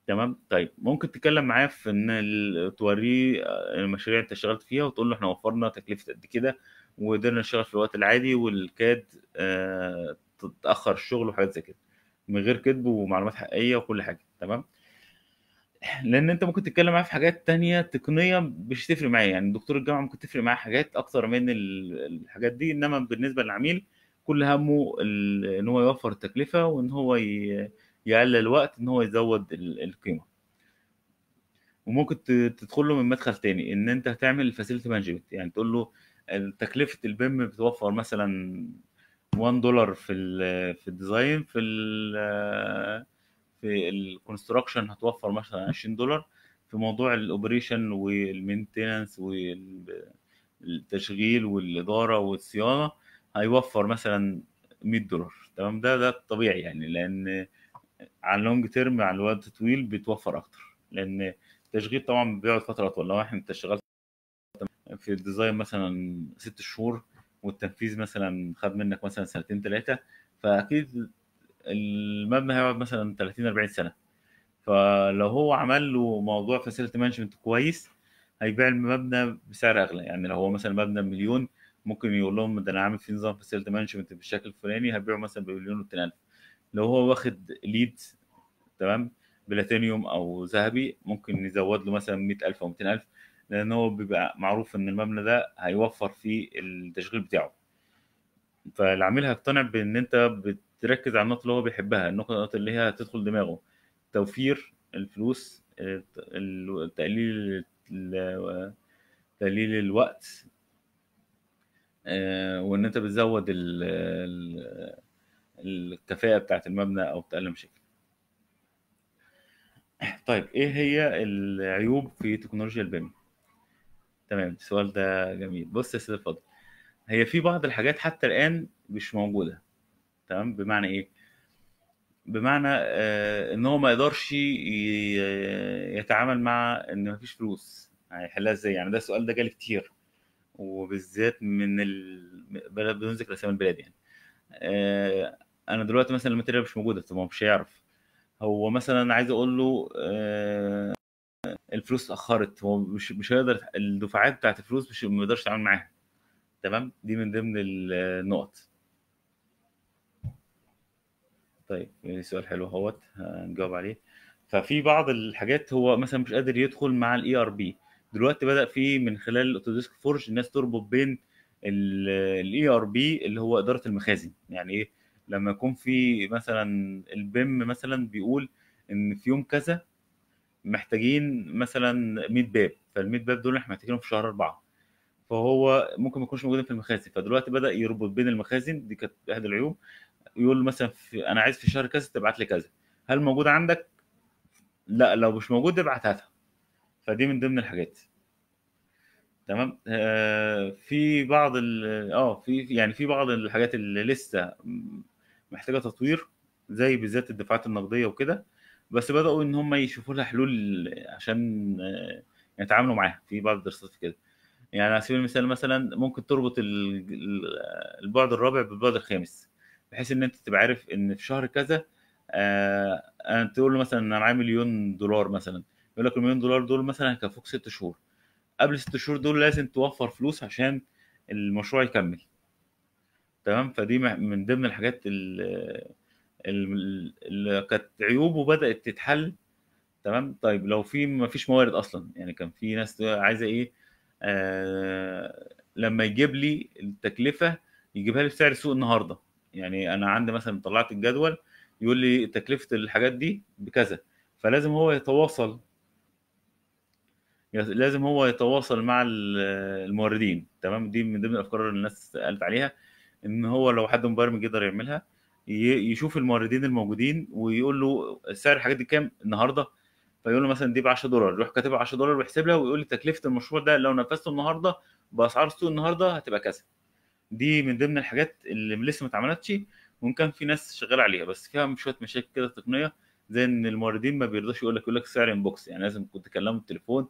[SPEAKER 1] تمام؟ طيب ممكن تتكلم معاه في إن توريه آه، المشاريع أنت اشتغلت فيها وتقول له إحنا وفرنا تكلفة قد كده وقدرنا نشتغل في الوقت العادي والكاد آه، تتأخر الشغل وحاجات زي كده. من غير كذب ومعلومات حقيقية وكل حاجة. تمام؟ لأن أنت ممكن تتكلم معاه في حاجات تانية تقنية مش هتفرق معاه يعني دكتور الجامعة ممكن تفرق معاه حاجات أكتر من ال- الحاجات دي. إنما بالنسبة للعميل كل همه إن هو يوفر التكلفه وإن هو يقلل الوقت إن هو يزود ال- القيمة. وممكن تدخل له من مدخل تاني إن أنت هتعمل facility management يعني تقول له تكلفة ال BIM بتوفر مثلا 1 دولار في ال في ال design في ال في ال construction هتوفر مثلا 20 دولار في موضوع ال operation وال maintenance والتشغيل والإدارة والصيانة هيوفر مثلا 100 دولار. تمام؟ ده ده الطبيعي يعني لأن على ال long term على الوقت طويل بتوفر أكتر. لأن التشغيل طبعا بيقعد فترة اطول لو إحنا اشتغلت في ال design مثلا ست شهور والتنفيذ مثلا خد منك مثلا سنتين ثلاثة فأكيد المبنى هيقعد مثلا 30 40 سنة. فلو هو عمل له موضوع facility management كويس هيبيع المبنى بسعر أغلى. يعني لو هو مثلا مبنى بمليون ممكن يقول لهم ده أنا عامل فيه نظام facility management بالشكل الفلاني هبيعه مثلا بمليون و ألف. لو هو واخد LEED تمام بلاتينيوم أو ذهبي ممكن يزود له مثلا 100000 أو 200000 لأن هو بيبقى معروف إن المبنى ده هيوفر فيه التشغيل بتاعه. فالعميل هيقتنع بإن أنت بتركز على النقط اللي هو بيحبها النقط اللي هي هتدخل دماغه. توفير الفلوس ال- تقليل تقليل الوقت آه، وإن أنت بتزود ال- ال- الكفاءة بتاعت المبنى أو تقلل مشاكل. طيب إيه هي العيوب في تكنولوجيا البيم؟ تمام السؤال ده جميل. بص يا سيدي الفاضل هي في بعض الحاجات حتى الآن مش موجودة. تمام؟ بمعنى إيه؟ بمعنى آه إن هو ما يقدرش يتعامل مع إن مفيش فلوس. هيحلها إزاي؟ يعني ده السؤال ده جالي كتير. وبالذات من ال... بدون ذكر أسامي البلاد يعني. آه أنا دلوقتي مثلا ال material مش موجودة طب هو مش هيعرف. هو مثلا عايز أقول له آه الفلوس اتأخرت. هو مش مش هيقدر الدفعات بتاعت الفلوس مش ما يقدرش يتعامل معاها. تمام؟ دي من ضمن النقط. طيب سؤال حلو أهوت هنجاوب عليه. ففي بعض الحاجات هو مثلا مش قادر يدخل مع ال ERP دلوقتي بدأ في من خلال ال Autodesk Forge الناس تربط بين ال ERP اللي هو إدارة المخازن. يعني إيه؟ لما يكون في مثلا ال BIM مثلا بيقول إن في يوم كذا محتاجين مثلا 100 باب. فال 100 باب دول إحنا محتاجينهم في شهر أربعة. فهو ممكن ما يكونش موجودين في المخازن. فدلوقتي بدأ يربط بين المخازن دي كانت إحدى العيوب. يقول مثلا في أنا عايز في شهر كذا تبعت لي كذا. هل موجود عندك؟ لا لو مش موجود ابعت هاتها. فدي من ضمن الحاجات. تمام؟ آه في بعض آه في يعني في بعض الحاجات اللي لسه محتاجة تطوير زي بالذات الدفعات النقدية وكده. بس بدأوا إن هم يشوفوا لها حلول عشان آه، يتعاملوا معاها في بعض الدراسات في كده. يعني على سبيل المثال مثلا ممكن تربط ال- ال- البعد الرابع بالبعد الخامس. بحيث إن أنت تبقى عارف إن في شهر كذا آه انت تقول له مثلا أنا معايا مليون دولار مثلا يقول لك المليون دولار دول مثلا هيكفوك ست شهور. قبل ست شهور دول لازم توفر فلوس عشان المشروع يكمل. تمام؟ فدي من ضمن الحاجات ال- ال- اللي كانت عيوب وبدأت تتحل. تمام؟ طيب لو في ما فيش موارد أصلا. يعني كان في ناس عايزة إيه؟ آه لما يجيب لي التكلفة يجيبها لي بسعر السوق النهارده. يعني أنا عندي مثلا طلعت الجدول يقول لي تكلفة الحاجات دي بكذا فلازم هو يتواصل لازم هو يتواصل مع ال- الموردين تمام؟ دي من ضمن الأفكار اللي الناس قالت عليها إن هو لو حد مبرمج يقدر يعملها يشوف الموردين الموجودين ويقول له سعر الحاجات دي كام النهارده فيقول له مثلا دي ب 10 دولار يروح كاتبها 10 دولار ويحسب لها ويقول لي تكلفة المشروع ده لو نفذته النهارده بأسعار السوق النهارده هتبقى كذا. دي من ضمن الحاجات اللي لسه ما اتعملتش وإن كان في ناس شغالة عليها بس فيها شوية مشاكل كده تقنية زي إن الموردين ما بيرضاش يقول لك يقول لك سعر inbox يعني لازم كنت تكلمه بالتليفون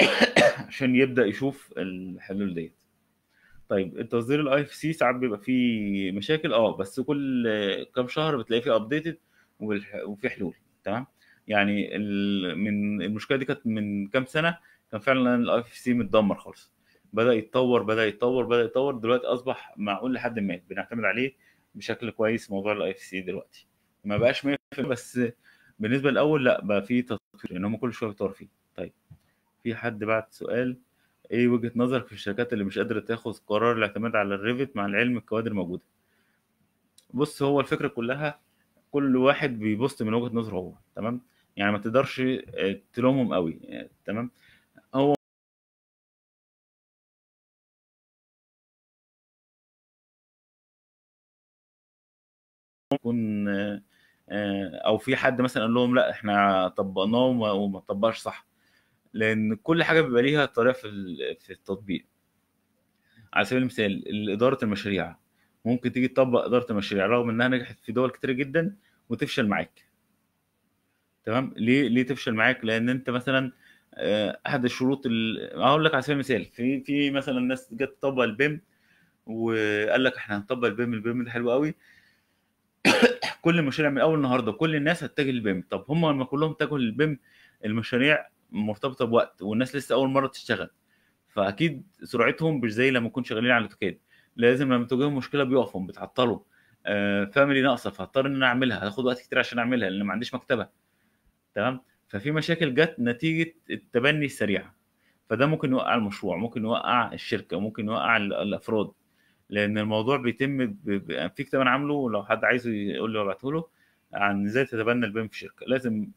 [SPEAKER 1] [coughs] عشان يبدأ يشوف الحلول ديت. طيب التصدير ال IFC ساعات بيبقى فيه مشاكل آه بس كل كام شهر بتلاقي فيه updated وفي حلول تمام؟ يعني من المشكلة دي كانت من كام سنة كان فعلا ال IFC متدمر خالص. بدأ يتطور بدأ يتطور بدأ يتطور دلوقتي أصبح معقول لحد ما بنعتمد عليه بشكل كويس موضوع ال IFC دلوقتي. ما بقاش 100% بس بالنسبة للأول لأ بقى في تطوير لأن هم كل شوية بيطوروا فيه. طيب في حد بعت سؤال إيه وجهة نظرك في الشركات اللي مش قادرة تاخد قرار الاعتماد على ال Revit مع العلم الكوادر موجوده بص هو الفكرة كلها كل واحد بيبص من وجهة نظره هو تمام؟ يعني ما تقدرش آه، تلومهم قوي آه، تمام؟ يكون آه، أو في حد مثلا قال لهم لا إحنا طبقناه وما طبقش صح. لأن كل حاجة بيبقى ليها طريقة في في التطبيق. على سبيل المثال إدارة المشاريع. ممكن تيجي تطبق إدارة المشاريع رغم إنها نجحت في دول كتير جدا وتفشل معاك. تمام؟ ليه ليه تفشل معاك؟ لأن أنت مثلا آه، أحد الشروط ال- هقول لك على سبيل المثال. في في مثلا ناس جت تطبق ال BIM وقال لك إحنا هنطبق ال BIM ال BIM ده حلو قوي. كل المشاريع من أول النهارده كل الناس هتتجه لل BIM. طب هم لما كلهم اتجهوا لل BIM المشاريع مرتبطة بوقت والناس لسه أول مرة تشتغل. فأكيد سرعتهم مش زي لما يكونوا شغالين على ال AutoCAD. لازم لما تواجههم مشكلة بيقفوا بيتعطلوا آه family ناقصة فهضطر إن أنا أعملها. هاخد وقت كتير عشان أعملها لأن ما عنديش مكتبة. تمام؟ ففي مشاكل جت نتيجة التبني السريع. فده ممكن يوقع المشروع ممكن يوقع الشركة ممكن يوقع ال- الأفراد. لأن الموضوع بيتم ب... ب... في كتاب أنا عامله لو حد عايزه يقول لي وابعته له عن إزاي تتبنى ال BIM في شركة. لازم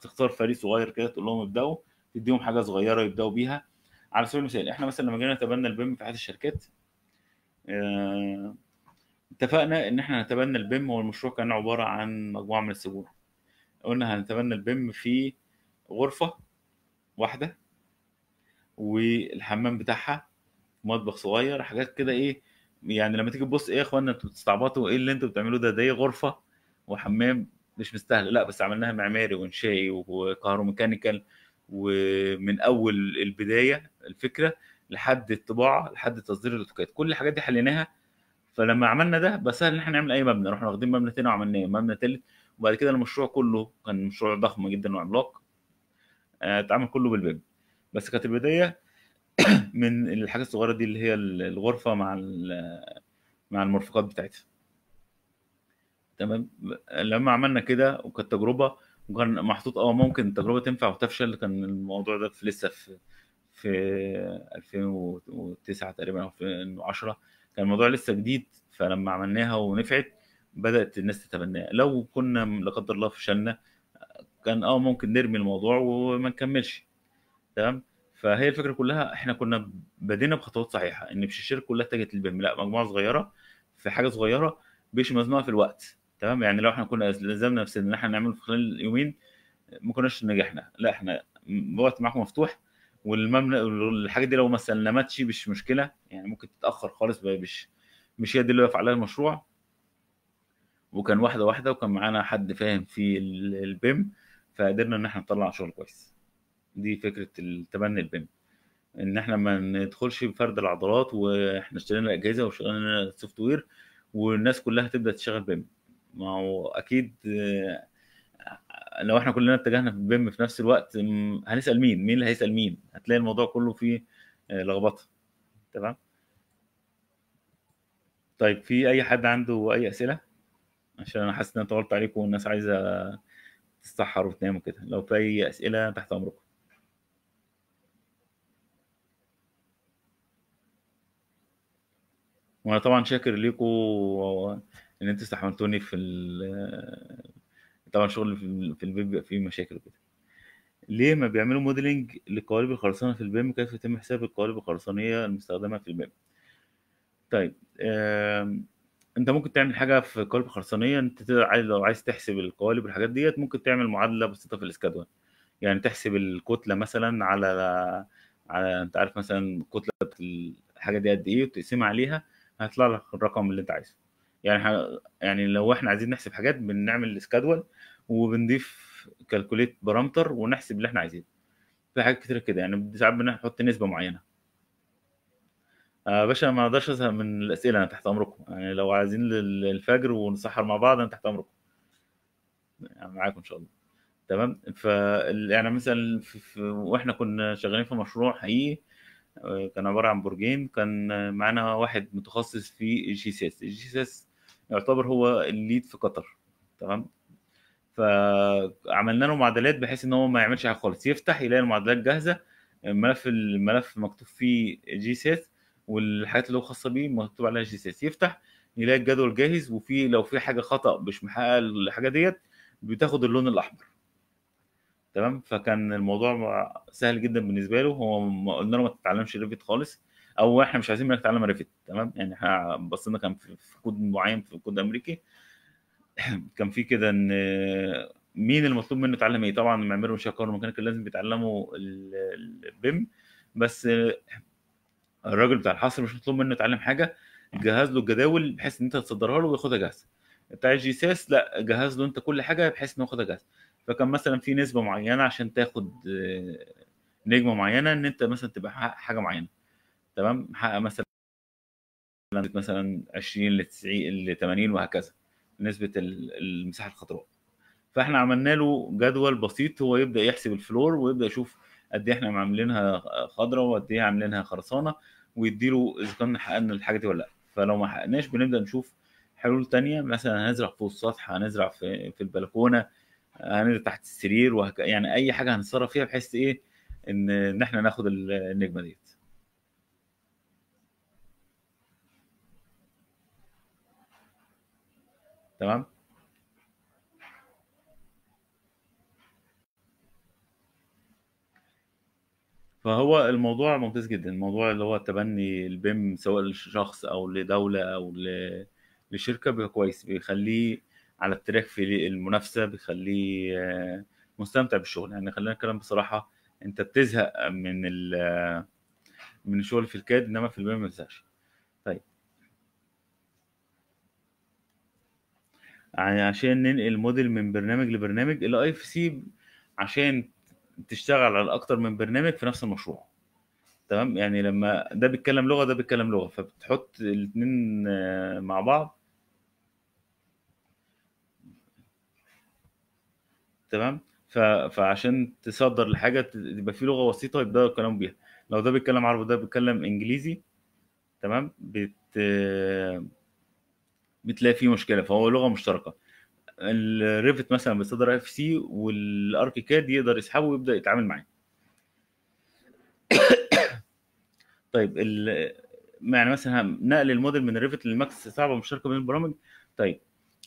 [SPEAKER 1] تختار فريق صغير كده تقول لهم ابدأوا تديهم حاجة صغيرة يبدأوا بيها. على سبيل المثال إحنا مثلا لما جينا نتبنى ال BIM في أحد الشركات آه... اتفقنا إن إحنا نتبنى ال BIM هو المشروع كان عبارة عن مجموعة من السجون قلنا هنتبنى ال BIM في غرفة واحدة والحمام بتاعها مطبخ صغير حاجات كده إيه يعني لما تيجي تبص إيه يا إخوانا أنتوا بتستعبطوا إيه اللي أنتوا بتعملوه ده؟ ده غرفة وحمام مش مستاهل لا بس عملناها معماري وإنشائي وكهروميكانيكال ومن أول البداية الفكرة لحد الطباعة لحد تصدير الأوتوكاد. كل الحاجات دي حليناها. فلما عملنا ده بقى سهل إن إحنا نعمل أي مبنى. رحنا واخدين مبنى تاني وعملناه. مبنى تالت. وبعد كده المشروع كله كان مشروع ضخم جدا وعملاق. آه، اتعمل كله بالبيم بس كانت البداية [coughs] من الحاجات الصغيرة دي اللي هي الغرفة مع مع المرفقات بتاعتها. تمام؟ لما عملنا كده وكانت تجربة وكان محطوط آه ممكن التجربة تنفع وتفشل كان الموضوع ده في لسه في في 2009 تقريبا أو 2010 كان الموضوع لسه جديد فلما عملناها ونفعت بدأت الناس تتبناها. لو كنا لا قدر الله فشلنا كان آه ممكن نرمي الموضوع وما نكملش. تمام؟ فهي الفكرة كلها إحنا كنا بدينا بخطوات صحيحة إن مش الشركة كلها اتجهت للبيم لأ مجموعة صغيرة في حاجة صغيرة مش مزنوقة في الوقت تمام؟ يعني لو إحنا كنا لزمنا نفسنا إن إحنا نعمله في خلال يومين ما كناش نجحنا لأ إحنا وقت معاكم مفتوح والمبنى الحاجة دي لو ما سلمتش مش مشكلة يعني ممكن تتأخر خالص مش مش هي دي اللي واقف عليها المشروع. وكان واحدة واحدة وكان معانا حد فاهم في ال- البيم فقدرنا إن إحنا نطلع شغل كويس. دي فكرة التبني ال BIM إن إحنا ما ندخلش بفرد العضلات وإحنا اشترينا الأجهزة واشترينا ال software والناس كلها تبدأ تشتغل BIM. ما هو أكيد لو إحنا كلنا اتجهنا في ال BIM في نفس الوقت هنسأل مين؟ مين اللي هيسأل مين؟ هتلاقي الموضوع كله فيه آه، لخبطة. تمام؟ طيب في أي حد عنده أي أسئلة؟ عشان أنا حاسس إن أنا طولت عليكم والناس عايزة تسحر وتنام وكده لو في أي أسئلة تحت أمركم. وأنا طبعا شاكر ليكم إن أنتوا استحملتوني في طبعا شغل في ال- في ال BIM بيبقى فيه مشاكل وكده. ليه ما بيعملوا modeling لقوالب الخرسانة في ال BIM كيف يتم حساب القوالب الخرسانية المستخدمة في ال BIM طيب أنت ممكن تعمل حاجة في قوالب خرسانية أنت عايز لو عايز تحسب القوالب والحاجات ديت ممكن تعمل معادلة بسيطة في ال schedule يعني تحسب الكتلة مثلا على على أنت عارف مثلا كتلة الحاجة دي قد إيه وتقسمها عليها هيطلع لك الرقم اللي انت عايزه. يعني ح- يعني لو إحنا عايزين نحسب حاجات بنعمل ال schedule وبنضيف calculate parameter ونحسب اللي إحنا عايزينه. في حاجات كتير كده يعني ساعات بنحط نسبة معينة. آه باشا ما أقدرش ازهق من الأسئلة أنا تحت أمركم. يعني لو عايزين الفجر ونسحر مع بعض أنا تحت أمركم. يعني معاكم إن شاء الله. تمام؟ ف يعني مثلا في في وإحنا كنا شغالين في مشروع حقيقي كان عبارة عن برجين كان آه، معانا واحد متخصص في الجي سي اس الجي سي اس يعتبر هو ال LEED في قطر تمام؟ فعملنا له معادلات بحيث إن هو ما يعملش حاجة خالص. يفتح يلاقي المعادلات جاهزة الملف الملف مكتوب فيه GSAS والحاجات اللي هو خاصة بيه مكتوب عليها GSAS يفتح يلاقي الجدول جاهز وفي لو في حاجة خطأ مش محقق الحاجة ديت بتاخد اللون الأحمر. تمام؟ فكان الموضوع سهل جدا بالنسبة له. هو قلنا له ما تتعلمش Revit خالص. أو إحنا مش عايزين منك تتعلم Revit تمام؟ يعني إحنا بصينا كان في كود معين في كود أمريكي. [clears throat] كان في كده إن مين المطلوب منه يتعلم إيه؟ طبعا المعماري وال structural وال mechanical لازم بيتعلموا ال BIM بس الراجل بتاع الحصر مش مطلوب منه يتعلم حاجة. جهز له الجداول بحيث إن أنت تصدرها له وياخدها جاهزة. بتاع ال GCS؟ لا جهز له أنت كل حاجة بحيث انه ياخدها جاهزة. فكان مثلا في نسبة معينة عشان تاخد آه، نجمة معينة إن أنت مثلا تبقى حاجة معينة. تمام؟ محقق مثلا مثلا 20 ل 90 ل 80 وهكذا. نسبة ال- المساحة الخضراء. فإحنا عملنا له جدول بسيط هو يبدأ يحسب الفلور ويبدأ يشوف قد إيه إحنا عاملينها خضراء وقد إيه عاملينها خرسانة ويديله إذا كنا حققنا الحاجة دي ولا لأ. فلو ما حققناش بنبدأ نشوف حلول تانية. مثلا هنزرع فوق السطح هنزرع في في البلكونة هنزرع تحت السرير وهك... يعني أي حاجة هنتصرف فيها بحيث إيه ان إن إحنا ناخد ال- النجمة ديت. تمام؟ فهو الموضوع ممتاز جدا. الموضوع اللي هو تبني ال BIM سواء لشخص أو لدولة أو ل- لشركة بيبقى كويس بيخليه على ال track في المنافسة بيخليه آه، مستمتع بالشغل. يعني خلينا نتكلم بصراحة أنت بتزهق من ال- من الشغل في ال CAD إنما في ال BIM ما بتزهقش. طيب. يعني عشان ننقل موديل من برنامج لبرنامج ال IFC عشان تشتغل على أكتر من برنامج في نفس المشروع. تمام؟ يعني لما ده بيتكلم لغة ده بيتكلم لغة. فبتحط الاثنين مع بعض. تمام. فعشان تصدر لحاجه ت- يبقى في لغة وسيطة يبدأوا يتكلموا بيها. لو ده بيتكلم عربي وده بيتكلم إنجليزي تمام؟ بت... بتلاقي فيه مشكلة. فهو لغة مشتركة. ال Revit مثلا بيصدر IFC وال ArchiCAD يقدر يسحبه ويبدأ يتعامل معاه. [coughs] طيب ال... يعني مثلا نقل الموديل من ال Revit لل Max صعبة مشتركه بين البرامج. طيب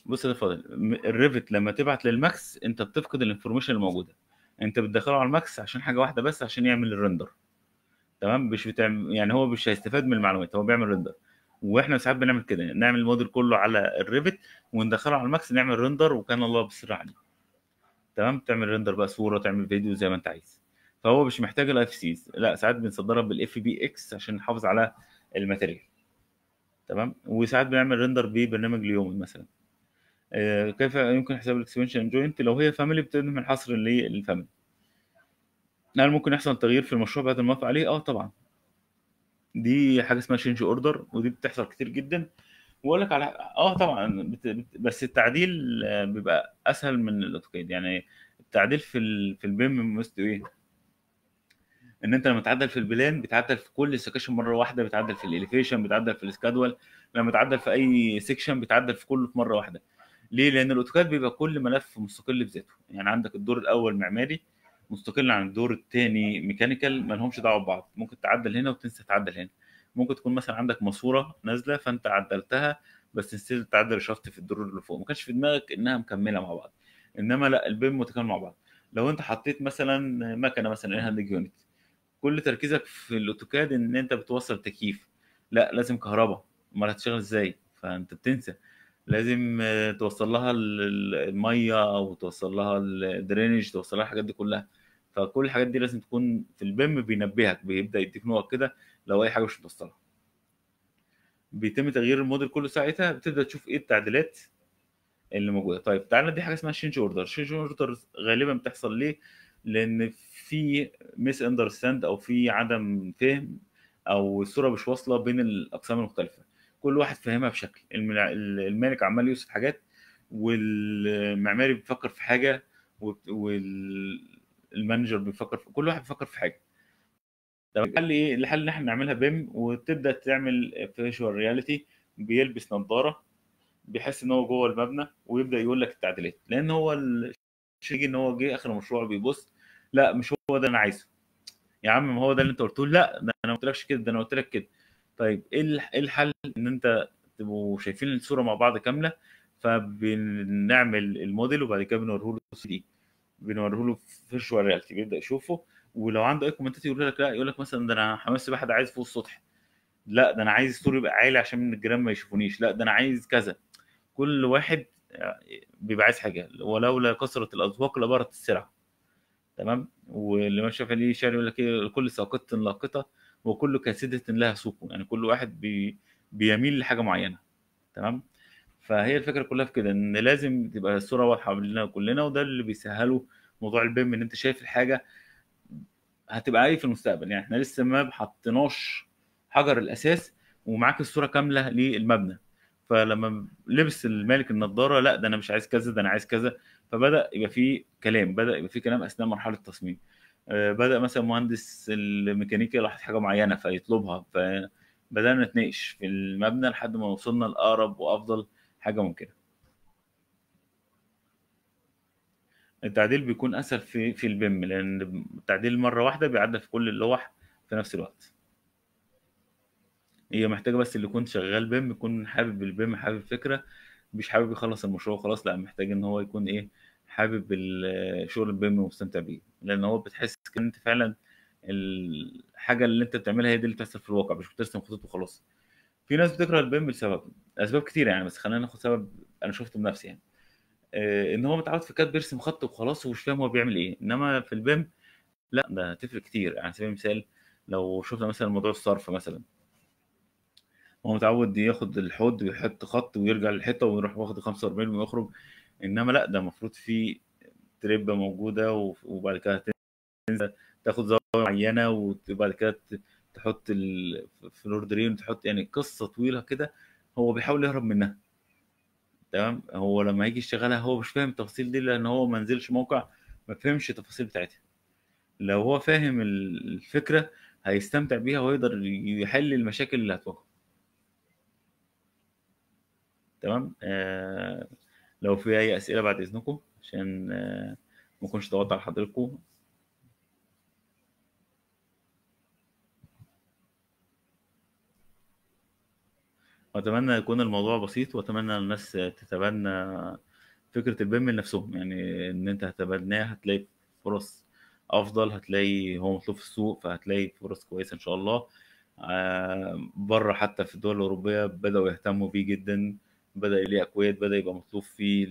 [SPEAKER 1] بص يا فاضل ال Revit لما تبعت لل Max انت بتفقد ال information الموجودة. انت بتدخله على ال Max عشان حاجة واحدة بس عشان يعمل ال render. تمام؟ مش بتعمل يعني هو مش هيستفاد من المعلومات هو بيعمل render. وإحنا ساعات بنعمل كده نعمل الموديل كله على ال Revit وندخله على ال Max نعمل render وكان الله بالسر عليه. تمام؟ تعمل render بقى صورة تعمل فيديو زي ما انت عايز. فهو مش محتاج ال IFC لا ساعات بنصدرها بال FBX عشان نحافظ على ال material. تمام؟ وساعات بنعمل render ببرنامج اليومي مثلا. كيف يمكن حساب ال expansion joint؟ لو هي family بتخدم الحصر لل family هل ممكن يحصل تغيير في المشروع بعد الموافقه عليه؟ آه طبعا. دي حاجة اسمها change order ودي بتحصل كتير جدا. وأقول لك على آه طبعا. بت... بس التعديل آه، بيبقى أسهل من ال AutoCAD يعني التعديل في ال... في ال BIM ميزته إيه؟ إن أنت لما تعدل في ال plan بتعدل في كل ال sections مرة واحدة بتعدل في ال elevation بتعدل في ال schedule لما تعدل في أي section بتعدل في كله في مرة واحدة. ليه؟ لأن ال AutoCAD بيبقى كل ملف مستقل بذاته يعني عندك الدور الأول معماري مستقل عن الدور الثاني mechanical ما لهمش دعوة ببعض. ممكن تعدل هنا وتنسى تعدل هنا. ممكن تكون مثلا عندك ماسورة نازلة فأنت عدلتها بس نسيت تعدل الشفط في الدور اللي فوق. ما كانش في دماغك إنها مكملة مع بعض. إنما لأ ال BIM متكامل مع بعض. لو أنت حطيت مثلا مكنة مثلا handling unit كل تركيزك في ال AutoCAD إن أنت بتوصل تكييف. لأ لازم كهرباء. أمال هتشتغل إزاي؟ فأنت بتنسى. لازم آه، توصل لها ال- ال- المية أو توصل لها ال drainage توصل لها الحاجات دي كلها. فكل الحاجات دي لازم تكون في ال BIM بينبهك بيبدأ يديك نقط كده لو أي حاجة مش متوصلها بيتم تغيير الموديل كل ساعتها بتبدأ تشوف إيه التعديلات اللي موجودة. طيب تعالى دي حاجة اسمها change order change order غالبا بتحصل ليه؟ لأن في misunderstand أو في عدم فهم أو الصورة مش واصلة بين الأقسام المختلفة. كل واحد فاهمها بشكل. المالك عمال يوصف حاجات والمعماري بيفكر في حاجة وال manager بيفكر في كل واحد بيفكر في حاجة. طب الحل إيه؟ الحل إن إحنا نعملها BIM وتبدأ تعمل virtual reality بيلبس نظارة بيحس إن هو جوه المبنى ويبدأ يقول لك التعديلات. لأن هو الشيء إن هو جه آخر المشروع بيبص لأ مش هو ده أنا عايزه. يا عم ما هو ده اللي أنت قلته. لأ ده أنا ما قلتلكش كده ده أنا قلت لك كده. طيب إيه إيه الحل إن أنت تبقوا شايفين الصورة مع بعض كاملة؟ فبنعمل الموديل وبعد كده بنوريه له 3D بنوريه له virtual reality بيبدأ يشوفه. ولو عنده أي comment ات يقول لك لا يقول لك مثلا ده أنا حمام السباحه ده عايز فوق السطح لا ده أنا عايز السور يبقى عالي عشان من الجيران ما يشوفونيش. لا ده أنا عايز كذا. كل واحد بيبقى عايز حاجة ولولا كثره الأذواق لبارت السلع تمام؟ والإمام الشافعي ليه شعر يقول لك إيه كل ساقطة لاقطة. وكل كاسدة لها سوق يعني كل واحد بي بيميل لحاجة معينة. تمام؟ فهي الفكرة كلها في كده إن لازم تبقى الصورة واضحة لنا كلنا وده اللي بيسهله موضوع ال BIM إن أنت شايف الحاجة هتبقى إيه في المستقبل. يعني إحنا لسه ما حطيناش حجر الأساس ومعاك الصورة كاملة للمبنى. فلما لبس المالك النضارة لأ ده أنا مش عايز كذا ده أنا عايز كذا فبدأ يبقى في كلام بدأ يبقى في كلام أثناء مرحلة التصميم. بدأ مثلا مهندس الميكانيكا لاحظ حاجة معينة فيطلبها فبدأنا نتناقش في المبنى لحد ما وصلنا لأقرب وأفضل حاجة ممكنة. التعديل بيكون أسهل في في البيم لأن التعديل مرة واحدة بيعدل في كل اللوح في نفس الوقت. هي محتاجة بس اللي يكون شغال BIM يكون حابب ال BIM حابب الفكرة مش حابب يخلص المشروع خلاص لأ محتاج إن هو يكون إيه حابب ال- شغل ال BIM ومستمتع بيه لأن هو بتحس إن أنت فعلا الحاجة اللي أنت بتعملها هي دي اللي بتحصل في الواقع مش بترسم خطوط وخلاص. في ناس بتكره ال BIM لسبب أسباب كتيرة يعني بس خلينا ناخد سبب أنا شفته بنفسي يعني. آه، إن هو متعود في CAD بيرسم خط وخلاص ومش فاهم هو بيعمل إيه إنما في ال BIM لا ده تفرق كتير. يعني على سبيل المثال لو شفنا مثلا موضوع الصرف مثلا. هو متعود ياخد الحوض ويحط خط ويرجع للحيطة ويروح واخد 45 ويخرج إنما لا ده المفروض في تربه موجودة وبعد كده تاخد زاويه معينة وبعد كده تحط الفلور درين تحط يعني قصة طويلة كده هو بيحاول يهرب منها. تمام؟ هو لما يجي يشتغلها هو مش فاهم التفاصيل دي لأن هو ما نزلش موقع ما فهمش التفاصيل بتاعتها. لو هو فاهم ال- الفكرة هيستمتع بيها ويقدر يحل المشاكل اللي هتواجهه. تمام؟ آه لو في أي أسئلة بعد إذنكم عشان آه ما أكونش ضغطت على حضراتكم واتمنى يكون الموضوع بسيط وأتمنى الناس تتبنى فكرة البيم لنفسهم يعني إن أنت هتبناه هتلاقي فرص أفضل هتلاقي هو مطلوب في السوق فهتلاقي فرص كويسة إن شاء الله. آه بره حتى في الدول الأوروبية بدأوا يهتموا بيه جدا. بدأ ليه أكواد بدأ يبقى مطلوب في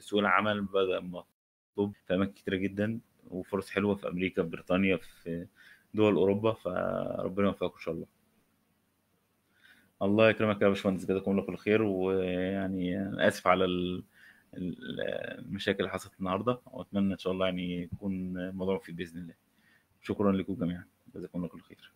[SPEAKER 1] سوق العمل بدأ مطلوب في اماكن كتيرة جدا وفرص حلوة في أمريكا في بريطانيا في دول أوروبا فربنا يوفقكم إن شاء الله. الله يكرمك يا باشمهندس جزاكم الله كل خير. ويعني أنا آسف على ال- ال- المشاكل اللي حصلت النهارده. وأتمنى إن شاء الله يعني يكون الموضوع مفيد بإذن الله. شكرا لكم جميعا. جزاكم الله كل خير.